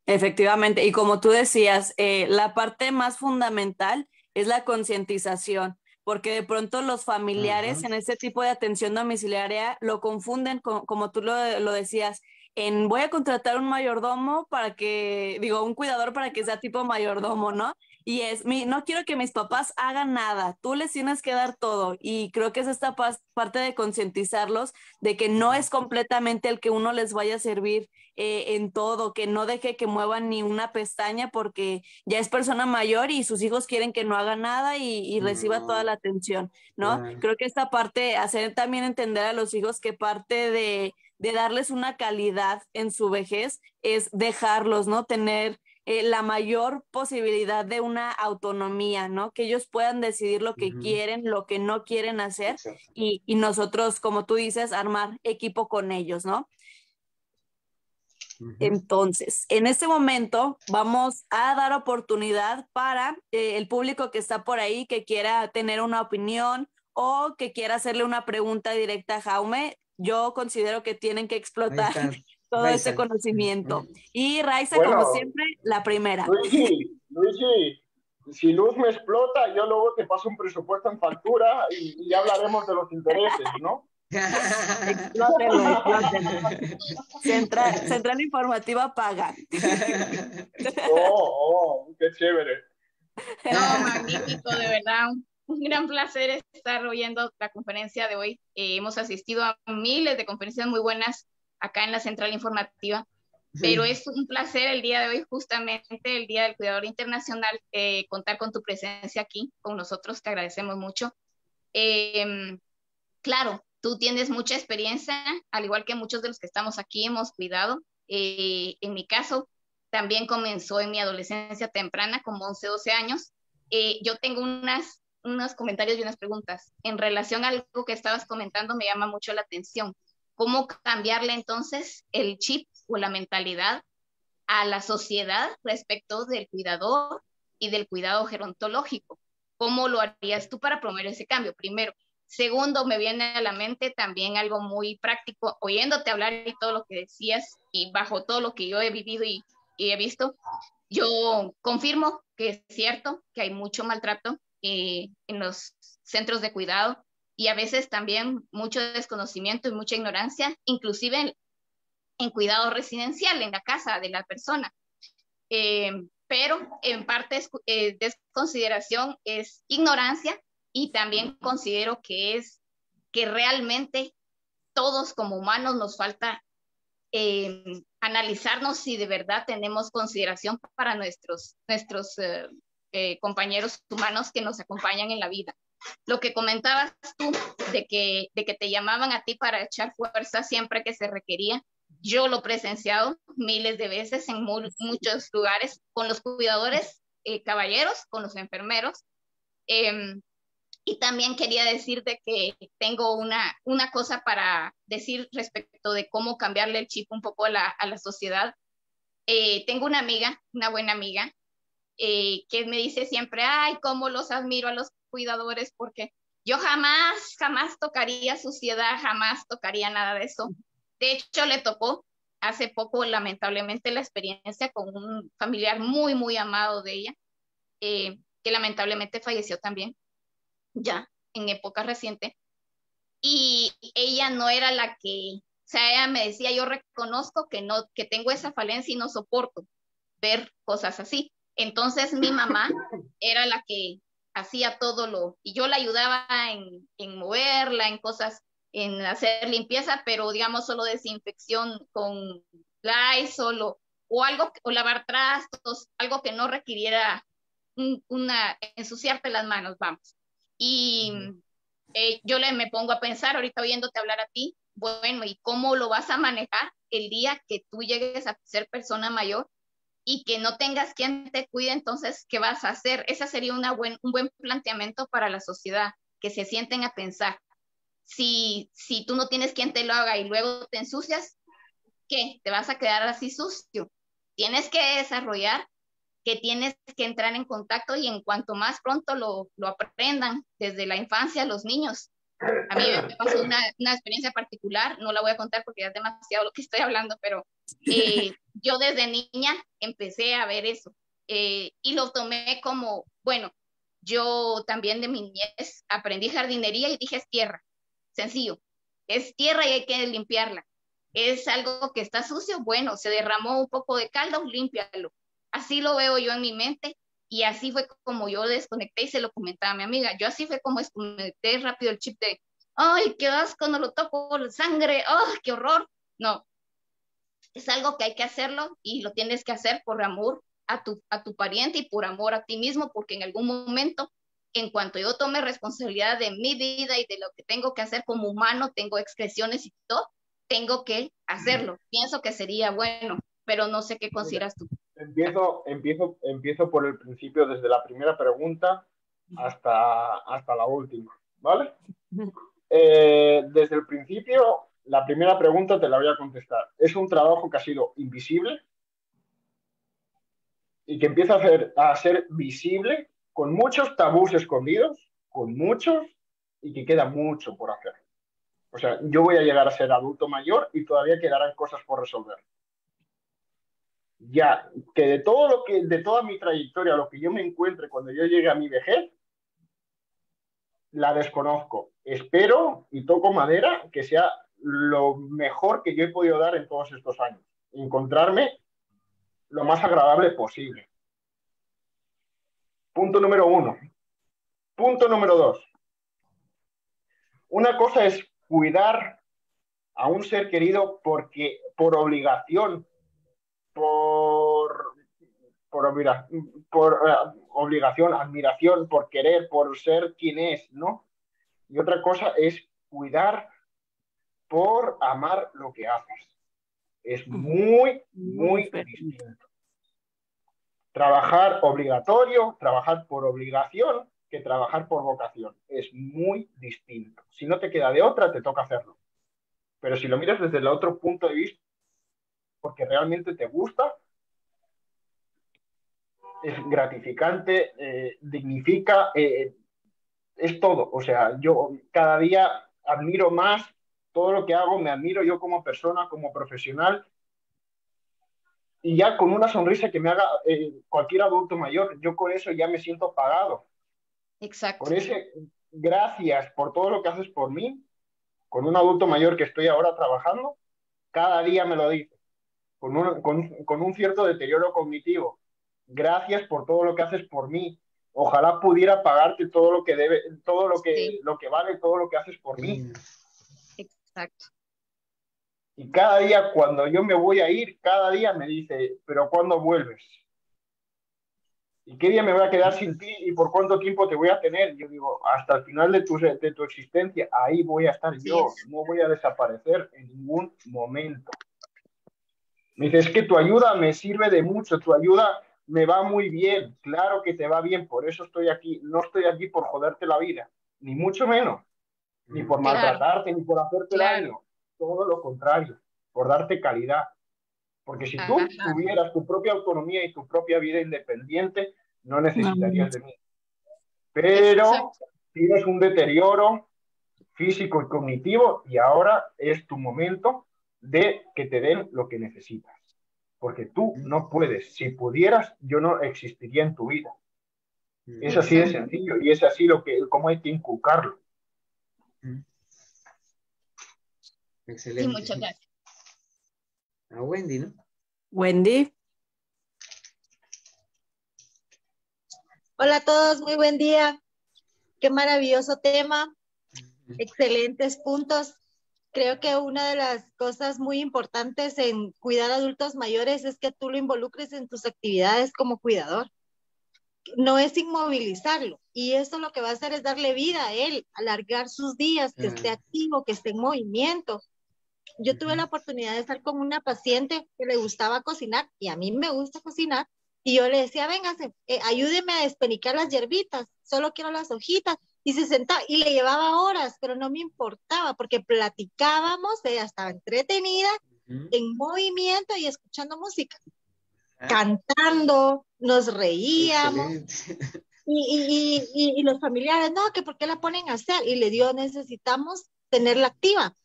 Efectivamente, y como tú decías, eh, la parte más fundamental es la concientización, porque de pronto los familiares en este tipo de atención domiciliaria lo confunden, como tú lo, lo decías, en voy a contratar un mayordomo para que, digo, un cuidador para que sea tipo mayordomo, ¿no? Y es, mi, no quiero que mis papás hagan nada, tú les tienes que dar todo. Y creo que es esta parte de concientizarlos de que no es completamente el que uno les vaya a servir eh, en todo, que no deje que muevan ni una pestaña porque ya es persona mayor y sus hijos quieren que no haga nada y, reciba toda la atención, ¿no? Creo que esta parte, hacer también entender a los hijos que parte de, de darles una calidad en su vejez es dejarlos, ¿no? Tener eh, la mayor posibilidad de una autonomía, ¿no? Que ellos puedan decidir lo que quieren, lo que no quieren hacer y, nosotros, como tú dices, armar equipo con ellos, ¿no? Entonces, en este momento vamos a dar oportunidad para eh, el público que está por ahí, que quiera tener una opinión o que quiera hacerle una pregunta directa a Jaume. Yo considero que tienen que explotar [laughs] todo ese conocimiento. Y Raiza, como siempre, la primera. Luigi, Luigi, si Luz me explota, yo luego te paso un presupuesto en factura y, ya hablaremos de los intereses, ¿no? explótenlo, explótenlo. [laughs] Central, Central Informativa paga. oh, oh, qué chévere. No, magnífico, de verdad. Un gran placer estar oyendo la conferencia de hoy. Eh, hemos asistido a miles de conferencias muy buenas acá en la central informativa. Pero es un placer el día de hoy, justamente el Día del Cuidador Internacional, eh, contar con tu presencia aquí con nosotros. Te agradecemos mucho. Em, claro, tú tienes mucha experiencia, al igual que muchos de los que estamos aquí hemos cuidado. Eh, en mi caso, también comenzó en mi adolescencia temprana, como 11, 12 años. Eh, yo tengo unas, unos comentarios y unas preguntas. En relación a algo que estabas comentando, me llama mucho la atención. ¿Cómo cambiarle entonces el chip o la mentalidad a la sociedad respecto del cuidador y del cuidado gerontológico? ¿Cómo lo harías tú para promover ese cambio? Primero. Segundo, me viene a la mente también algo muy práctico, oyéndote hablar y todo lo que decías y bajo todo lo que yo he vivido y he visto, yo confirmo que es cierto que hay mucho maltrato eh, en los centros de cuidado y a veces también mucho desconocimiento y mucha ignorancia, inclusive en, cuidado residencial, en la casa de la persona. Eh, pero en parte es, eh, desconsideración es ignorancia y también considero que es que realmente todos como humanos nos falta eh, analizarnos si de verdad tenemos consideración para nuestros, nuestros eh, eh, compañeros humanos que nos acompañan en la vida. Lo que comentabas tú de que, de que te llamaban a ti para echar fuerza siempre que se requería, yo lo he presenciado miles de veces en muchos lugares con los cuidadores caballeros, con los enfermeros. Em, y también quería decirte que tengo una, una cosa para decir respecto de cómo cambiarle el chip un poco a la, a la sociedad. Eh, tengo una amiga, una buena amiga, eh, que me dice siempre, ay, cómo los admiro a los cuidadores, porque yo jamás, jamás tocaría suciedad, jamás tocaría nada de eso. De hecho, le tocó hace poco, lamentablemente, la experiencia con un familiar muy, muy amado de ella, eh, que lamentablemente falleció también ya en época reciente, y ella no era la que, o sea, ella me decía, yo reconozco que no, que tengo esa falencia y no soporto ver cosas así. Entonces mi mamá [laughs] era la que hacía todo lo, y yo la ayudaba en, en moverla, en cosas, en hacer limpieza, pero digamos solo desinfección con Lysol o, o algo, o lavar trastos, algo que no requiriera una, ensuciarte las manos, vamos. Y eh, yo le, me pongo a pensar, ahorita oyéndote hablar a ti, bueno, ¿y cómo lo vas a manejar el día que tú llegues a ser persona mayor y que no tengas quien te cuide? Entonces, ¿qué vas a hacer? Ese sería una buen, un buen planteamiento para la sociedad, que se sienten a pensar. Si, si tú no tienes quien te lo haga y luego te ensucias, ¿qué? Te vas a quedar así sucio. Tienes que desarrollar que tienes que entrar en contacto y en cuanto más pronto lo, lo aprendan desde la infancia los niños. A mí me pasó una, una, experiencia particular, no la voy a contar porque ya es demasiado lo que estoy hablando, pero eh, yo desde niña empecé a ver eso eh, y lo tomé como, bueno, yo también de mi niñez aprendí jardinería y dije es tierra, sencillo, es tierra y hay que limpiarla. Es algo que está sucio, bueno, se derramó un poco de caldo, límpialo Así lo veo yo en mi mente y así fue como yo desconecté y se lo comentaba a mi amiga. Yo así fue como desconecté rápido el chip de, ay, qué asco, no lo toco, la sangre, ay, qué horror. No, es algo que hay que hacerlo y lo tienes que hacer por amor a tu, a tu pariente y por amor a ti mismo, porque en algún momento, en cuanto yo tome responsabilidad de mi vida y de lo que tengo que hacer como humano, tengo expresiones y todo, tengo que hacerlo. Pienso que sería bueno, pero no sé qué consideras tú. Empiezo, empiezo, empiezo por el principio, desde la primera pregunta hasta, hasta la última, ¿vale? Eh, desde el principio, la primera pregunta te la voy a contestar. Es un trabajo que ha sido invisible y que empieza a, hacer, a ser visible con muchos tabús escondidos, con muchos, y que queda mucho por hacer. O sea, yo voy a llegar a ser adulto mayor y todavía quedarán cosas por resolver ya que de todo lo que, de toda mi trayectoria, lo que yo me encuentre cuando yo llegue a mi vejez, la desconozco. Espero y toco madera que sea lo mejor que yo he podido dar en todos estos años. Encontrarme lo más agradable posible. Punto número uno. Punto número dos. Una cosa es cuidar a un ser querido porque por obligación por, por, por eh, obligación, admiración, por querer, por ser quien es, ¿no? Y otra cosa es cuidar por amar lo que haces. Es muy, muy distinto. Trabajar obligatorio, trabajar por obligación, que trabajar por vocación. Es muy distinto. Si no te queda de otra, te toca hacerlo. Pero si lo miras desde el otro punto de vista, porque realmente te gusta, es gratificante, eh, dignifica, eh, es todo. O sea, yo cada día admiro más todo lo que hago, me admiro yo como persona, como profesional. Y ya con una sonrisa que me haga eh, cualquier adulto mayor, yo con eso ya me siento pagado. Exacto. Con ese, gracias por todo lo que haces por mí, con un adulto mayor que estoy ahora trabajando, cada día me lo dice, con un, con un cierto deterioro cognitivo. Gracias por todo lo que haces por mí, ojalá pudiera pagarte todo lo que debe, todo lo que, lo que vale, todo lo que haces por mí. Exacto. Y cada día cuando yo me voy a ir, cada día me dice, pero ¿cuándo vuelves? ¿Y qué día me voy a quedar sin ti y por cuánto tiempo te voy a tener? Yo digo, hasta el final de tu, de tu existencia, ahí voy a estar yo, no voy a desaparecer en ningún momento. Me dice, es que tu ayuda me sirve de mucho, tu ayuda me va muy bien, claro que te va bien, por eso estoy aquí, no estoy aquí por joderte la vida, ni mucho menos, ni por maltratarte, ni por hacerte daño, todo lo contrario, por darte calidad. Porque si tú tuvieras tu propia autonomía y tu propia vida independiente, no necesitarías de mí. Pero tienes un deterioro físico y cognitivo y ahora es tu momento de que te den lo que necesitas porque tú no puedes. Si pudieras, yo no existiría en tu vida. Mm. Es así de sencillo y es así lo que, cómo hay que inculcarlo. Mm. Excelente. muchas gracias. A Wendy, ¿no? Wendy. Hola a todos, muy buen día. Qué maravilloso tema. Excelentes puntos creo que una de las cosas muy importantes en cuidar a adultos mayores es que tú lo involucres en tus actividades como cuidador. No es inmovilizarlo. Y eso lo que va a hacer es darle vida a él, alargar sus días, que esté activo, que esté en movimiento. Yo tuve la oportunidad de estar con una paciente que le gustaba cocinar y a mí me gusta cocinar. Y yo le decía, véngase, eh, ayúdeme a despenicar las hierbitas, solo quiero las hojitas y se sentaba y le llevaba horas, pero no me importaba porque platicábamos, ella estaba entretenida, en movimiento y escuchando música, ah. cantando, nos reíamos. [laughs] Y, y, y, los familiares, no, que por qué la ponen a hacer. Y le dio, necesitamos tenerla activa.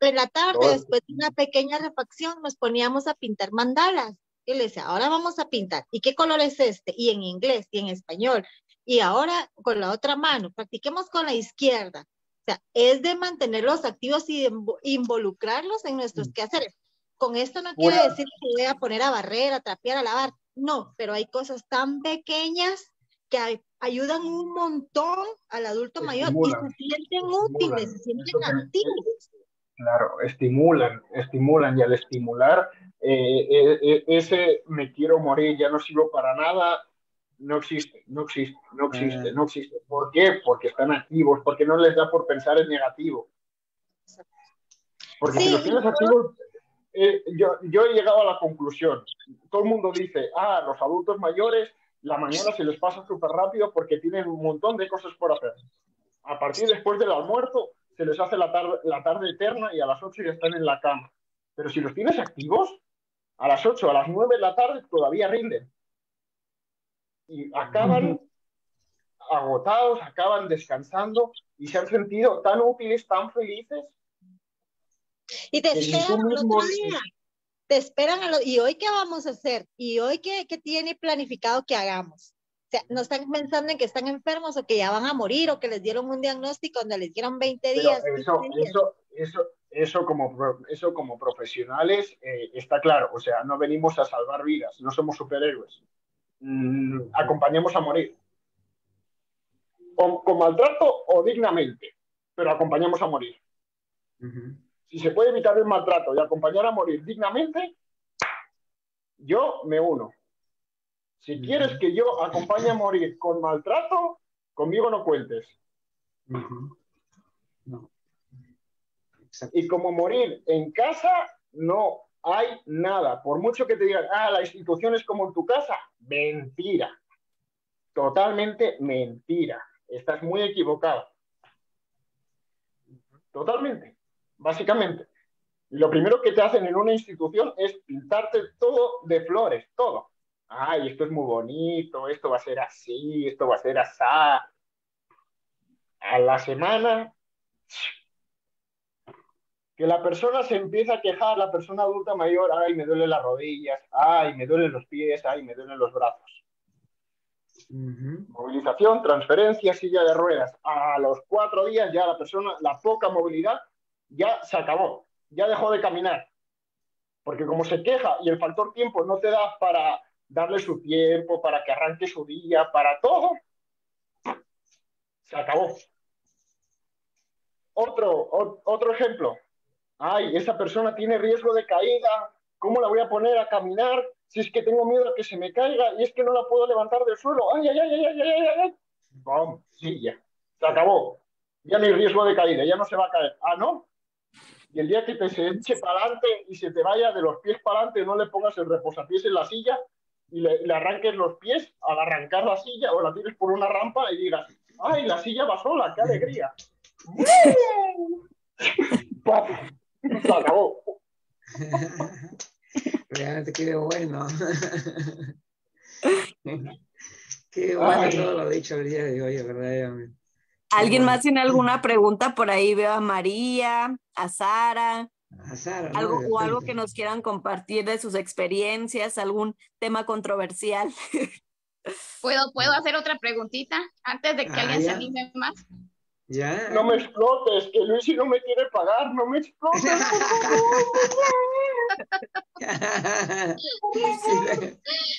En la tarde, después de una pequeña refacción, nos poníamos a pintar mandalas. Y le decía, ahora vamos a pintar. ¿Y qué color es este? Y en inglés y en español y ahora con la otra mano, practiquemos con la izquierda. O sea, es de mantenerlos activos y de involucrarlos en nuestros mm. quehaceres. Con esto no quiere decir que voy a poner a barrer, a trapear, a lavar. No, pero hay cosas tan pequeñas que ayudan un montón al adulto mayor y se sienten útiles, se sienten activos. Claro, estimulan, estimulan y al estimular eh, eh, eh, ese me quiero morir, ya no sirvo para nada, no existe, no existe, no existe, ah. no existe. ¿Por qué? Porque están activos, porque no les da por pensar en negativo. Porque si los tienes activos, eh, yo, yo he llegado a la conclusión, todo el mundo dice, ah, los adultos mayores, la mañana se les pasa súper rápido porque tienen un montón de cosas por hacer. A partir después del almuerzo, se les hace la tarde, la tarde eterna y a las 8 ya están en la cama. Pero si los tienes activos, a las 8, a las 9 de la tarde todavía rinden y acaban agotados, acaban descansando y se han sentido tan útiles, tan felices. Y te esperan al otro día. Te esperan a lo, y hoy qué vamos a hacer y hoy qué, qué tiene planificado que hagamos. O sea, no están pensando en que están enfermos o que ya van a morir o que les dieron un diagnóstico donde les dieron 20 días. Eso, eso, eso, eso, como, eso como profesionales eh, está claro. O sea, no venimos a salvar vidas, no somos superhéroes. Mm, acompañemos a morir. Con, maltrato o dignamente, pero acompañamos a morir. Si se puede evitar el maltrato y acompañar a morir dignamente, yo me uno. Si quieres que yo acompañe a morir con maltrato, conmigo no cuentes. Y como morir en casa, no hay nada. Por mucho que te digan, ah, la institución es como en tu casa, mentira. Totalmente mentira. Estás muy equivocado. Totalmente. Básicamente. Lo primero que te hacen en una institución es pintarte todo de flores, todo. Ay, esto es muy bonito, esto va a ser así, esto va a ser así. A la semana que la persona se empieza a quejar, la persona adulta mayor, ay, me duelen las rodillas, ay, me duelen los pies, ay, me duelen los brazos. Movilización, transferencia, silla de ruedas. A los cuatro días ya la persona, la poca movilidad, ya se acabó, ya dejó de caminar. Porque como se queja y el factor tiempo no te da para darle su tiempo, para que arranque su día, para todo, se acabó. Otro, otro ejemplo, ay, esa persona tiene riesgo de caída, ¿cómo la voy a poner a caminar si es que tengo miedo a que se me caiga y es que no la puedo levantar del suelo? Ay, ay, ay, ay, ay, ay, ay. ¡Bum! Sí, ya. Se acabó. Ya no hay riesgo de caída, ya no se va a caer. Ah, ¿no? Y el día que te se eche para adelante y se te vaya de los pies para adelante, no le pongas el reposapiés en la silla y le, le, arranques los pies al arrancar la silla o la tires por una rampa y digas, ¡ay, la silla va sola! ¡Qué alegría! [laughs] Acabó. [laughs] Realmente qué bueno. [laughs] qué bueno todo lo dicho el día de hoy, ¿verdad? ¿Alguien más tiene alguna pregunta? Por ahí veo a María, a Sara. A Sara algo, o algo que nos quieran compartir de sus experiencias, algún tema controversial. [laughs] ¿Puedo, ¿Puedo hacer otra preguntita antes de que ah, alguien se anime más? No me explotes, que Luisi no me quiere pagar, no me explotes.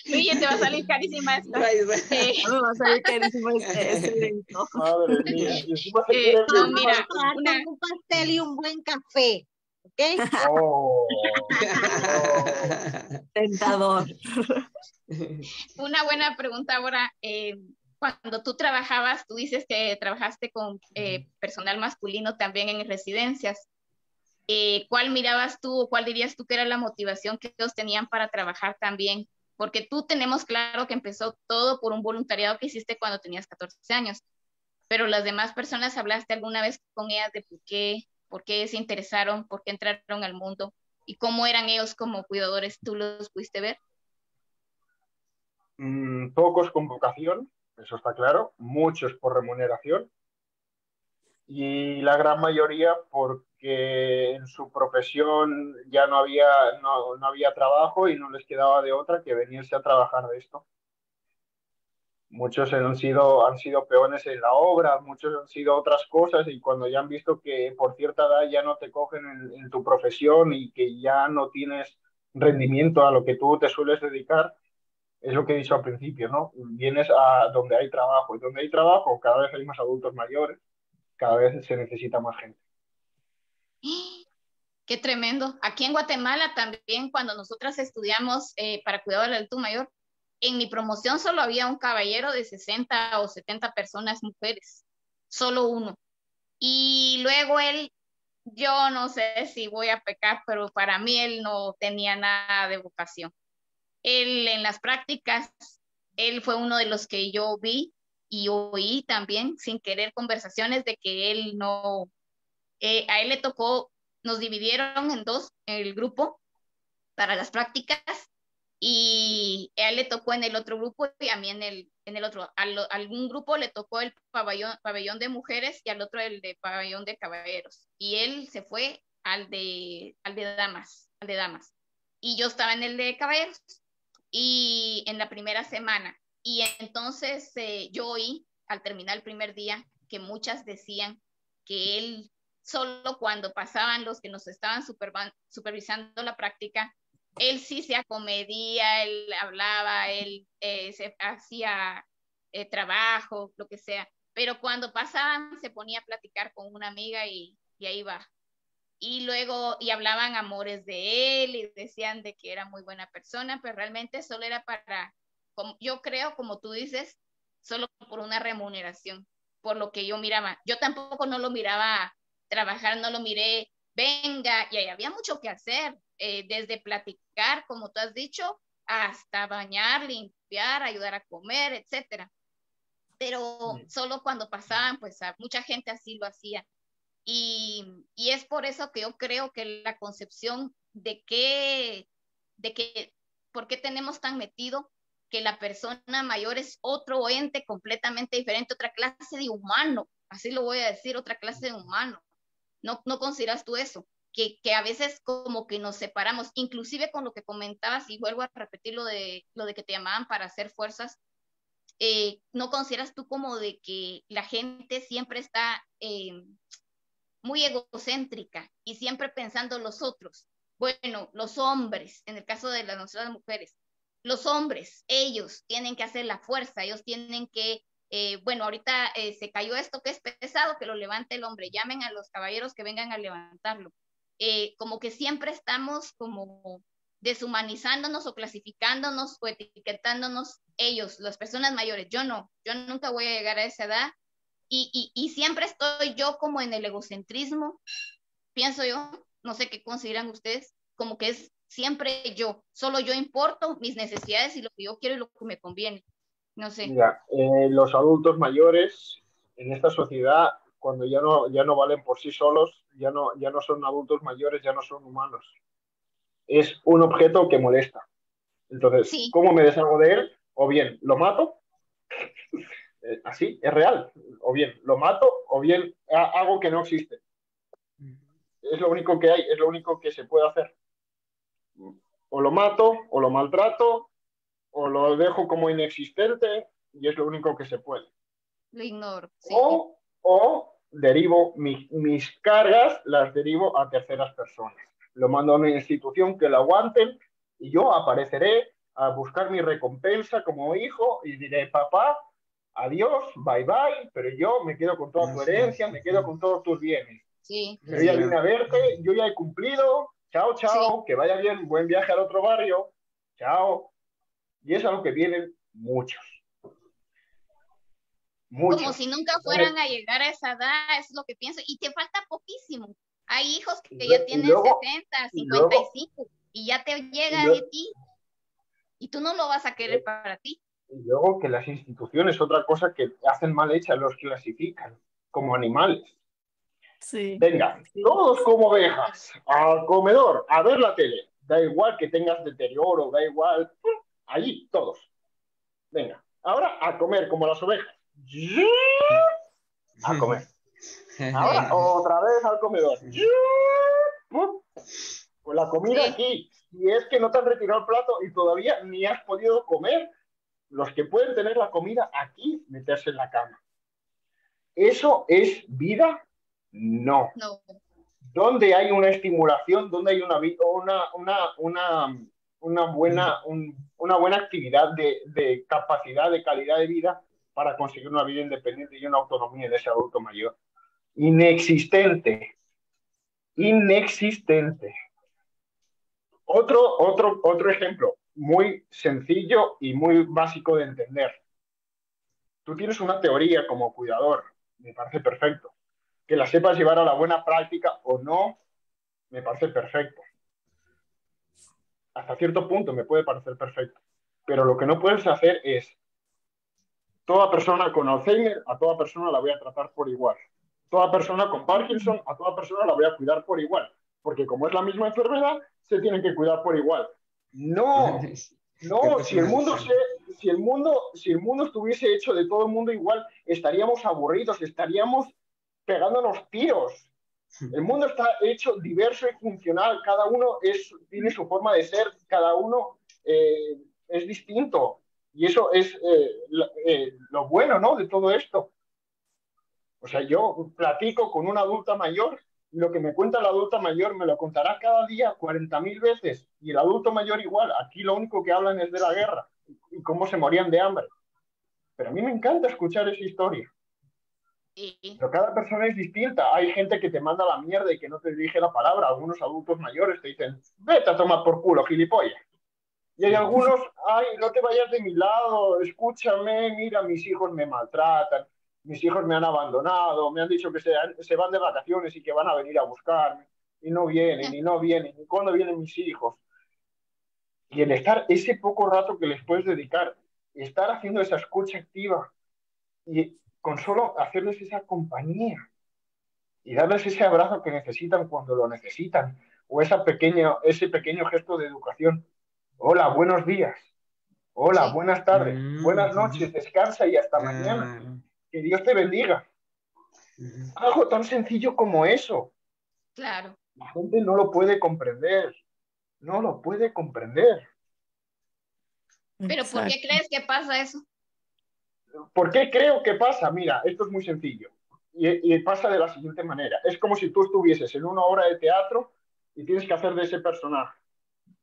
Luigi, te va a salir carísima esta. Sí. Me va a salir carísima [laughs] este, este evento. Madre mía. Eh, no, mira, una... un pastel y un buen café. ¿Ok? Oh. Tentador. Una buena pregunta ahora. Eh, cuando tú trabajabas, tú dices que trabajaste con eh, personal masculino también en residencias. Eh, ¿Cuál mirabas tú o cuál dirías tú que era la motivación que ellos tenían para trabajar también? Porque tú tenemos claro que empezó todo por un voluntariado que hiciste cuando tenías 14 años, pero las demás personas hablaste alguna vez con ellas de por qué, por qué se interesaron, por qué entraron al mundo y cómo eran ellos como cuidadores, ¿tú los pudiste ver? Mm, pocos con vocación, eso está claro, muchos por remuneración y la gran mayoría porque en su profesión ya no había, no, no había trabajo y no les quedaba de otra que venirse a trabajar de esto. Muchos han sido, han sido peones en la obra, muchos han sido otras cosas y cuando ya han visto que por cierta edad ya no te cogen en, en tu profesión y que ya no tienes rendimiento a lo que tú te sueles dedicar, es lo que he dicho al principio, ¿no? Vienes a donde hay trabajo y donde hay trabajo cada vez hay más adultos mayores, cada vez se necesita más gente. [gasps] Qué tremendo. Aquí en Guatemala también cuando nosotras estudiamos eh, para cuidar del adulto mayor, en mi promoción solo había un caballero de 60 o 70 personas mujeres, solo uno. Y luego él, yo no sé si voy a pecar, pero para mí él no tenía nada de vocación él en las prácticas, él fue uno de los que yo vi y oí también sin querer conversaciones de que él no, eh, a él le tocó, nos dividieron en dos, el grupo para las prácticas y a él le tocó en el otro grupo y a mí en el, en el otro. Algún grupo le tocó el pabellón, pabellón de mujeres y al otro el de pabellón de caballeros. Y él se fue al de, al de damas, al de damas. Y yo estaba en el de caballeros y en la primera semana. Y entonces eh, yo oí al terminar el primer día que muchas decían que él solo cuando pasaban los que nos estaban supervisando la práctica, él sí se acomedía, él hablaba, él eh, hacía eh, trabajo, lo que sea, pero cuando pasaban se ponía a platicar con una amiga y, y ahí va, y luego, y hablaban amores de él y decían de que era muy buena persona, pero realmente solo era para, como, yo creo, como tú dices, solo por una remuneración, por lo que yo miraba. Yo tampoco no lo miraba trabajar, no lo miré venga, y había mucho que hacer, eh, desde platicar, como tú has dicho, hasta bañar, limpiar, ayudar a comer, etcétera. Pero solo cuando pasaban, pues mucha gente así lo hacía. Y, y, es por eso que yo creo que la concepción de que, de que, ¿por qué tenemos tan metido que la persona mayor es otro ente completamente diferente, otra clase de humano? Así lo voy a decir, otra clase de humano. ¿No, no consideras tú eso? Que, que, a veces como que nos separamos, inclusive con lo que comentabas, y vuelvo a repetir lo de, lo de que te llamaban para hacer fuerzas, eh, ¿no consideras tú como de que la gente siempre está eh, muy egocéntrica y siempre pensando los otros? Bueno, los hombres, en el caso de las nuestras mujeres, los hombres, ellos tienen que hacer la fuerza, ellos tienen que eh, bueno, ahorita eh, se cayó esto que es pesado, que lo levante el hombre, llamen a los caballeros que vengan a levantarlo. Eh, como que siempre estamos como deshumanizándonos o clasificándonos o etiquetándonos ellos, las personas mayores. Yo no, yo nunca voy a llegar a esa edad y, y, siempre estoy yo como en el egocentrismo, pienso yo, no sé qué consideran ustedes, como que es siempre yo, solo yo importo mis necesidades y lo que yo quiero y lo que me conviene. No sé. Mira, eh, los adultos mayores en esta sociedad, cuando ya no, ya no valen por sí solos, ya no, ya no son adultos mayores, ya no son humanos. Es un objeto que molesta. Entonces, ¿cómo me deshago de él? O bien lo mato, eh, así, es real. O bien lo mato, o bien hago que no existe. Es lo único que hay, es lo único que se puede hacer. O lo mato, o lo maltrato, o lo dejo como inexistente y es lo único que se puede. Lo ignoro. O, o, derivo mis cargas, las derivo a terceras personas. Lo mando a una institución que lo aguanten y yo apareceré a buscar mi recompensa como hijo y diré, papá, adiós, bye bye, pero yo me quedo con toda tu herencia, me quedo con todos tus bienes. Sí. Yo ya vine a verte, yo ya he cumplido, chao, chao, que vaya bien, buen viaje al otro barrio, chao. Y es algo que vienen muchos. muchos. Como si nunca fueran a llegar a esa edad, es lo que pienso. Y te falta poquísimo. Hay hijos que ya tienen 70, 55 y, ya te llega de ti. Y tú no lo vas a querer para ti. Y luego que las instituciones, otra cosa que hacen mal hecha, los clasifican como animales. Sí. Venga, todos como ovejas, al comedor, a ver la tele. Da igual que tengas deterioro, da igual allí, todos. Venga, ahora a comer como las ovejas. A comer. Ahora [laughs] otra vez al comedor. Pues la comida aquí. Y es que no te han retirado el plato y todavía ni has podido comer. Los que pueden tener la comida aquí, meterse en la cama. ¿Eso es vida? No. No. ¿Dónde hay una estimulación? ¿Dónde hay una, una, una, una una buena, una buena actividad de, capacidad, de calidad de vida para conseguir una vida independiente y una autonomía de ese adulto mayor. Inexistente. Inexistente. Otro, otro, otro ejemplo, muy sencillo y muy básico de entender. Tú tienes una teoría como cuidador, me parece perfecto. Que la sepas llevar a la buena práctica o no, me parece perfecto hasta cierto punto me puede parecer perfecto, pero lo que no puedes hacer es, toda persona con Alzheimer, a toda persona la voy a tratar por igual. Toda persona con Parkinson, a toda persona la voy a cuidar por igual, porque como es la misma enfermedad, se tienen que cuidar por igual. No, [laughs] no, si el mundo si el mundo, si el mundo estuviese hecho de todo el mundo igual, estaríamos aburridos, estaríamos pegándonos tiros. El mundo está hecho diverso y funcional, cada uno es, tiene su forma de ser, cada uno eh, es distinto. Y eso es eh, eh, lo, bueno ¿no? de todo esto. O sea, yo platico con una adulta mayor lo que me cuenta la adulta mayor me lo contará cada día 40.000 veces. Y el adulto mayor igual. Aquí lo único que hablan es de la guerra y cómo se morían de hambre. Pero a mí me encanta escuchar esa historia. Pero cada persona es distinta. Hay gente que te manda la mierda y que no te dirige la palabra. Algunos adultos mayores te dicen, vete a tomar por culo, gilipollas. Y hay algunos, ay, no te vayas de mi lado, escúchame, mira, mis hijos me maltratan, mis hijos me han abandonado, me han dicho que se, se van de vacaciones y que van a venir a buscarme. y no vienen, y no vienen, y cuándo vienen mis hijos. Y el estar ese poco rato que les puedes dedicar, estar haciendo esa escucha activa y con solo hacerles esa compañía y darles ese abrazo que necesitan cuando lo necesitan, o esa pequeña, ese pequeño gesto de educación. Hola, buenos días. Hola, buenas tardes. Mm, buenas noches. Descansa y hasta mañana. Que Dios te bendiga. Algo tan sencillo como eso. Claro. La gente no lo puede comprender. No lo puede comprender. Pero ¿por qué crees que pasa eso? ¿Por qué creo que pasa? Mira, esto es muy sencillo. Y, y, pasa de la siguiente manera. Es como si tú estuvieses en una obra de teatro y tienes que hacer de ese personaje.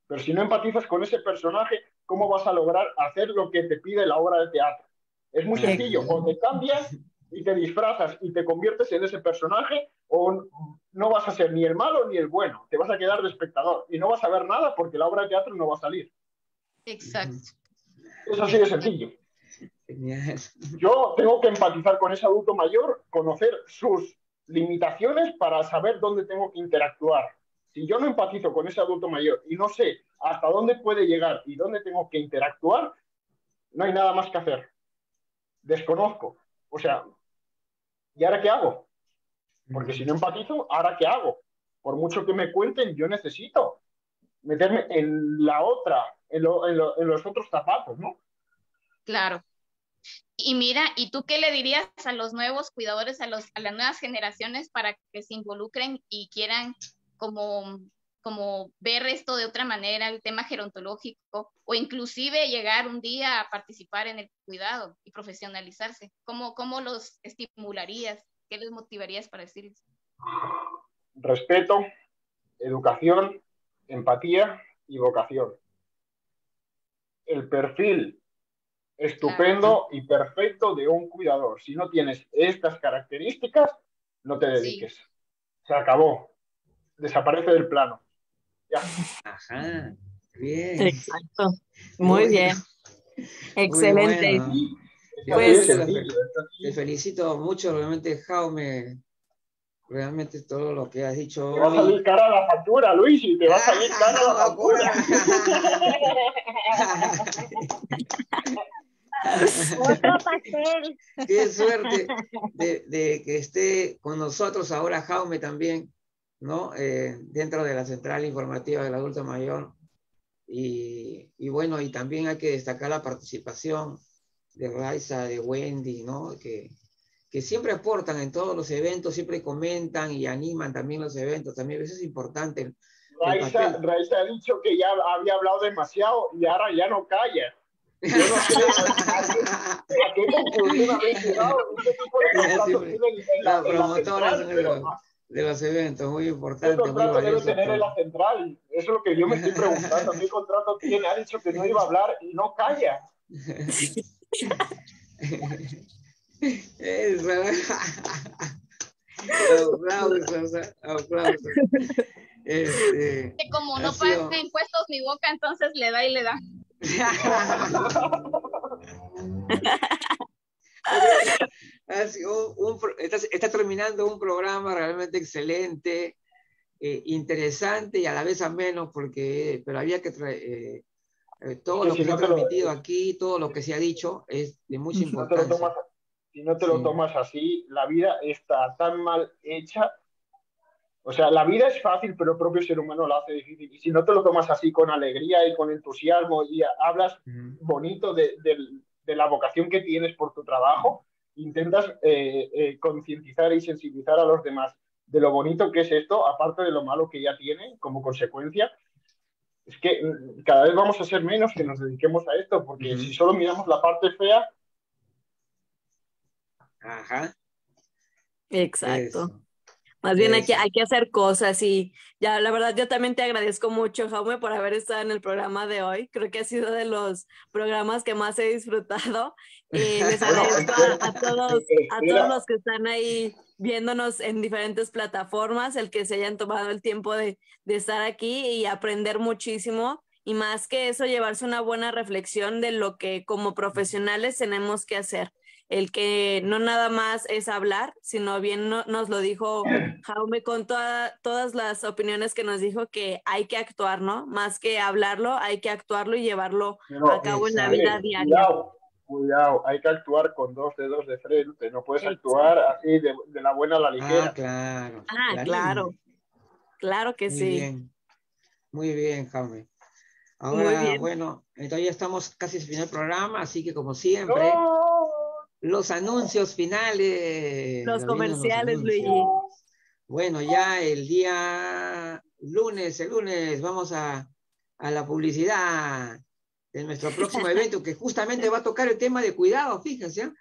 Pero si no empatizas con ese personaje, ¿cómo vas a lograr hacer lo que te pide la obra de teatro? Es muy sencillo. O te cambias y te disfrazas y te conviertes en ese personaje, o no vas a ser ni el malo ni el bueno. Te vas a quedar de espectador y no vas a ver nada porque la obra de teatro no va a salir. Exacto. Es así de sencillo. Yo tengo que empatizar con ese adulto mayor, conocer sus limitaciones para saber dónde tengo que interactuar. Si yo no empatizo con ese adulto mayor y no sé hasta dónde puede llegar y dónde tengo que interactuar, no hay nada más que hacer. Desconozco. O sea, ¿y ahora qué hago? Porque si no empatizo, ¿ahora qué hago? Por mucho que me cuenten, yo necesito meterme en la otra, en, los otros zapatos, ¿no? Claro. Y mira, ¿y tú qué le dirías a los nuevos cuidadores, a, los, a las nuevas generaciones para que se involucren y quieran como, como ver esto de otra manera, el tema gerontológico, o inclusive llegar un día a participar en el cuidado y profesionalizarse? ¿Cómo, cómo los estimularías? ¿Qué les motivarías para decir eso? Respeto, educación, empatía y vocación. El perfil estupendo y perfecto de un cuidador. Si no tienes estas características, no te dediques. Se acabó desaparece del plano. Ya. Ajá, bien. Exacto. Muy, bien. Excelente. Pues, te felicito mucho, realmente, Jaume. Realmente todo lo que has dicho. Te va a salir cara la factura, Luis, y te va a salir cara la factura. [laughs] Otro pastel. Qué suerte de, de, que esté con nosotros ahora Jaume también. ¿No? Eh, dentro de la central informativa del adulto mayor. Y, y, bueno, y también hay que destacar la participación de Raiza, de Wendy, ¿no? Que, que siempre aportan en todos los eventos, siempre comentan y animan también los eventos. También eso es importante. Raiza, ha dicho que ya había hablado demasiado y ahora ya no calla. Yo no sé a, qué conclusión habéis [laughs] llegado. La promotora de los eventos, muy importante. ¿Qué contrato debe tener en la central? Eso es lo que yo me estoy preguntando. ¿Qué contrato tiene? Ha dicho que no iba a hablar y no calla. [laughs] Eso. [laughs] aplausos, aplausos. Este, que como no paga impuestos mi boca, entonces le da y le da. [laughs] está, terminando un programa realmente excelente, eh, interesante y a la vez ameno, porque, pero había que traer, eh, eh, todo lo que se ha transmitido aquí, todo lo que se ha dicho es de mucha importancia. si no te lo tomas así, la vida está tan mal hecha. O sea, la vida es fácil, pero el propio ser humano la hace difícil. Y si no te lo tomas así con alegría y con entusiasmo y hablas bonito de, de la vocación que tienes por tu trabajo, intentas eh, eh, concientizar y sensibilizar a los demás de lo bonito que es esto, aparte de lo malo que ya tiene como consecuencia. Es que mm, cada vez vamos a ser menos que nos dediquemos a esto, porque si solo miramos la parte fea. Ajá. Exacto. Más bien hay que, hay que hacer cosas y ya, la verdad, yo también te agradezco mucho, Jaume, por haber estado en el programa de hoy. Creo que ha sido de los programas que más he disfrutado. Y [laughs] les agradezco a, todos, [laughs] a todos los que están ahí viéndonos en diferentes plataformas, el que se hayan tomado el tiempo de, de estar aquí y aprender muchísimo. Y más que eso, llevarse una buena reflexión de lo que como profesionales tenemos que hacer. El que no nada más es hablar, sino bien nos lo dijo [clears throat] Jaume con todas las opiniones que nos dijo que hay que actuar, ¿no? Más que hablarlo, hay que actuarlo y llevarlo a cabo en la vida diaria. Cuidado, cuidado, hay que actuar con dos dedos de frente, no puedes actuar así de, la buena a la ligera. Ah, claro. Ah, claro. Claro que Muy sí. Bien. Muy bien, Jaume. Ahora, bueno, entonces ya estamos casi al final del programa, así que como siempre, los anuncios finales. Los comerciales, Luigi. Bueno, ya el día lunes, el lunes, vamos a, a la publicidad de nuestro próximo [laughs] evento, que justamente va a tocar el tema de cuidado, fíjense. ¿eh?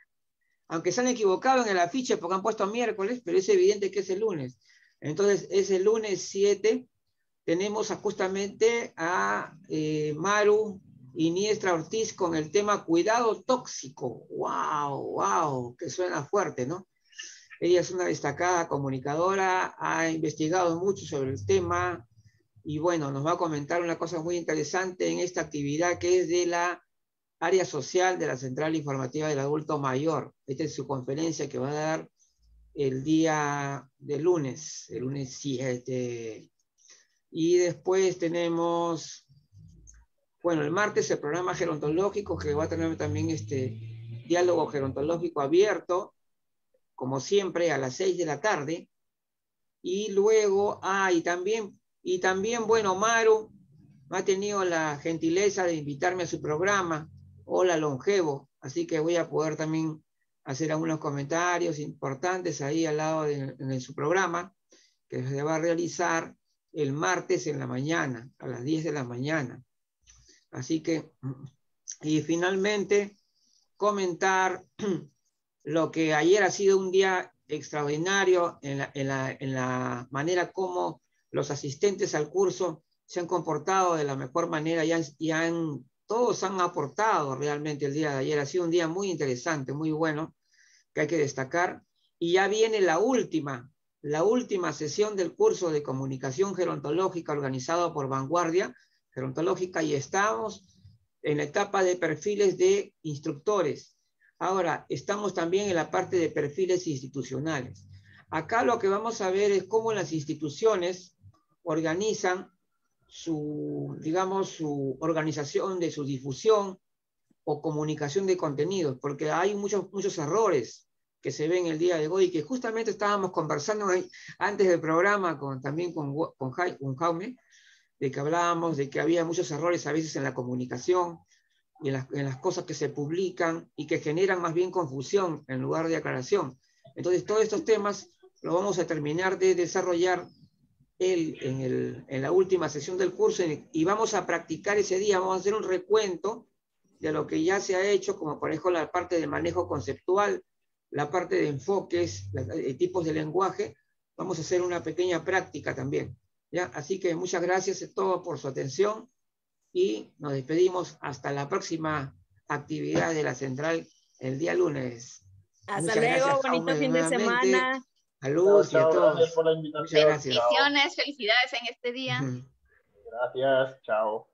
Aunque se han equivocado en el afiche porque han puesto miércoles, pero es evidente que es el lunes. Entonces, es el lunes 7 tenemos justamente a eh, Maru Iniestra Ortiz con el tema cuidado tóxico. ¡Wow! ¡Wow! Que suena fuerte, ¿no? Ella es una destacada comunicadora, ha investigado mucho sobre el tema y bueno, nos va a comentar una cosa muy interesante en esta actividad que es de la área social de la Central Informativa del Adulto Mayor. Esta es su conferencia que va a dar el día de lunes, el lunes 7 y después tenemos, bueno, el martes el programa gerontológico que va a tener también este diálogo gerontológico abierto, como siempre, a las seis de la tarde. Y luego, ah, y también, y también, bueno, Maru ha tenido la gentileza de invitarme a su programa, Hola Longevo, así que voy a poder también hacer algunos comentarios importantes ahí al lado de, de su programa, que se va a realizar el martes en la mañana, a las 10 de la mañana. Así que, y finalmente, comentar [clears throat] lo que ayer ha sido un día extraordinario en la, en la, en la manera como los asistentes al curso se han comportado de la mejor manera y, han, y han, todos han aportado realmente el día de ayer. Ha sido un día muy interesante, muy bueno, que hay que destacar. Y ya viene la última, la última sesión del curso de comunicación gerontológica organizado por Vanguardia Gerontológica y estamos en la etapa de perfiles de instructores. Ahora, estamos también en la parte de perfiles institucionales. Acá lo que vamos a ver es cómo las instituciones organizan su, digamos, su organización de su difusión o comunicación de contenidos, porque hay muchos, muchos errores que se ve en el día de hoy, que justamente estábamos conversando antes del programa con, también con, con, Jaume, de que hablábamos de que había muchos errores a veces en la comunicación y en las, cosas que se publican y que generan más bien confusión en lugar de aclaración. Entonces, todos estos temas los vamos a terminar de desarrollar el, en, la última sesión del curso y vamos a practicar ese día, vamos a hacer un recuento de lo que ya se ha hecho, como por ejemplo la parte de manejo conceptual, la parte de enfoques, de tipos de lenguaje, vamos a hacer una pequeña práctica también. ¿Ya? Así que muchas gracias a todos por su atención y nos despedimos hasta la próxima actividad de la central el día lunes. Hasta luego, bonito fin de semana. Saludos y a todos. Gracias por la invitación. Muchas gracias. Felicidades, felicidades en este día. Gracias, chao.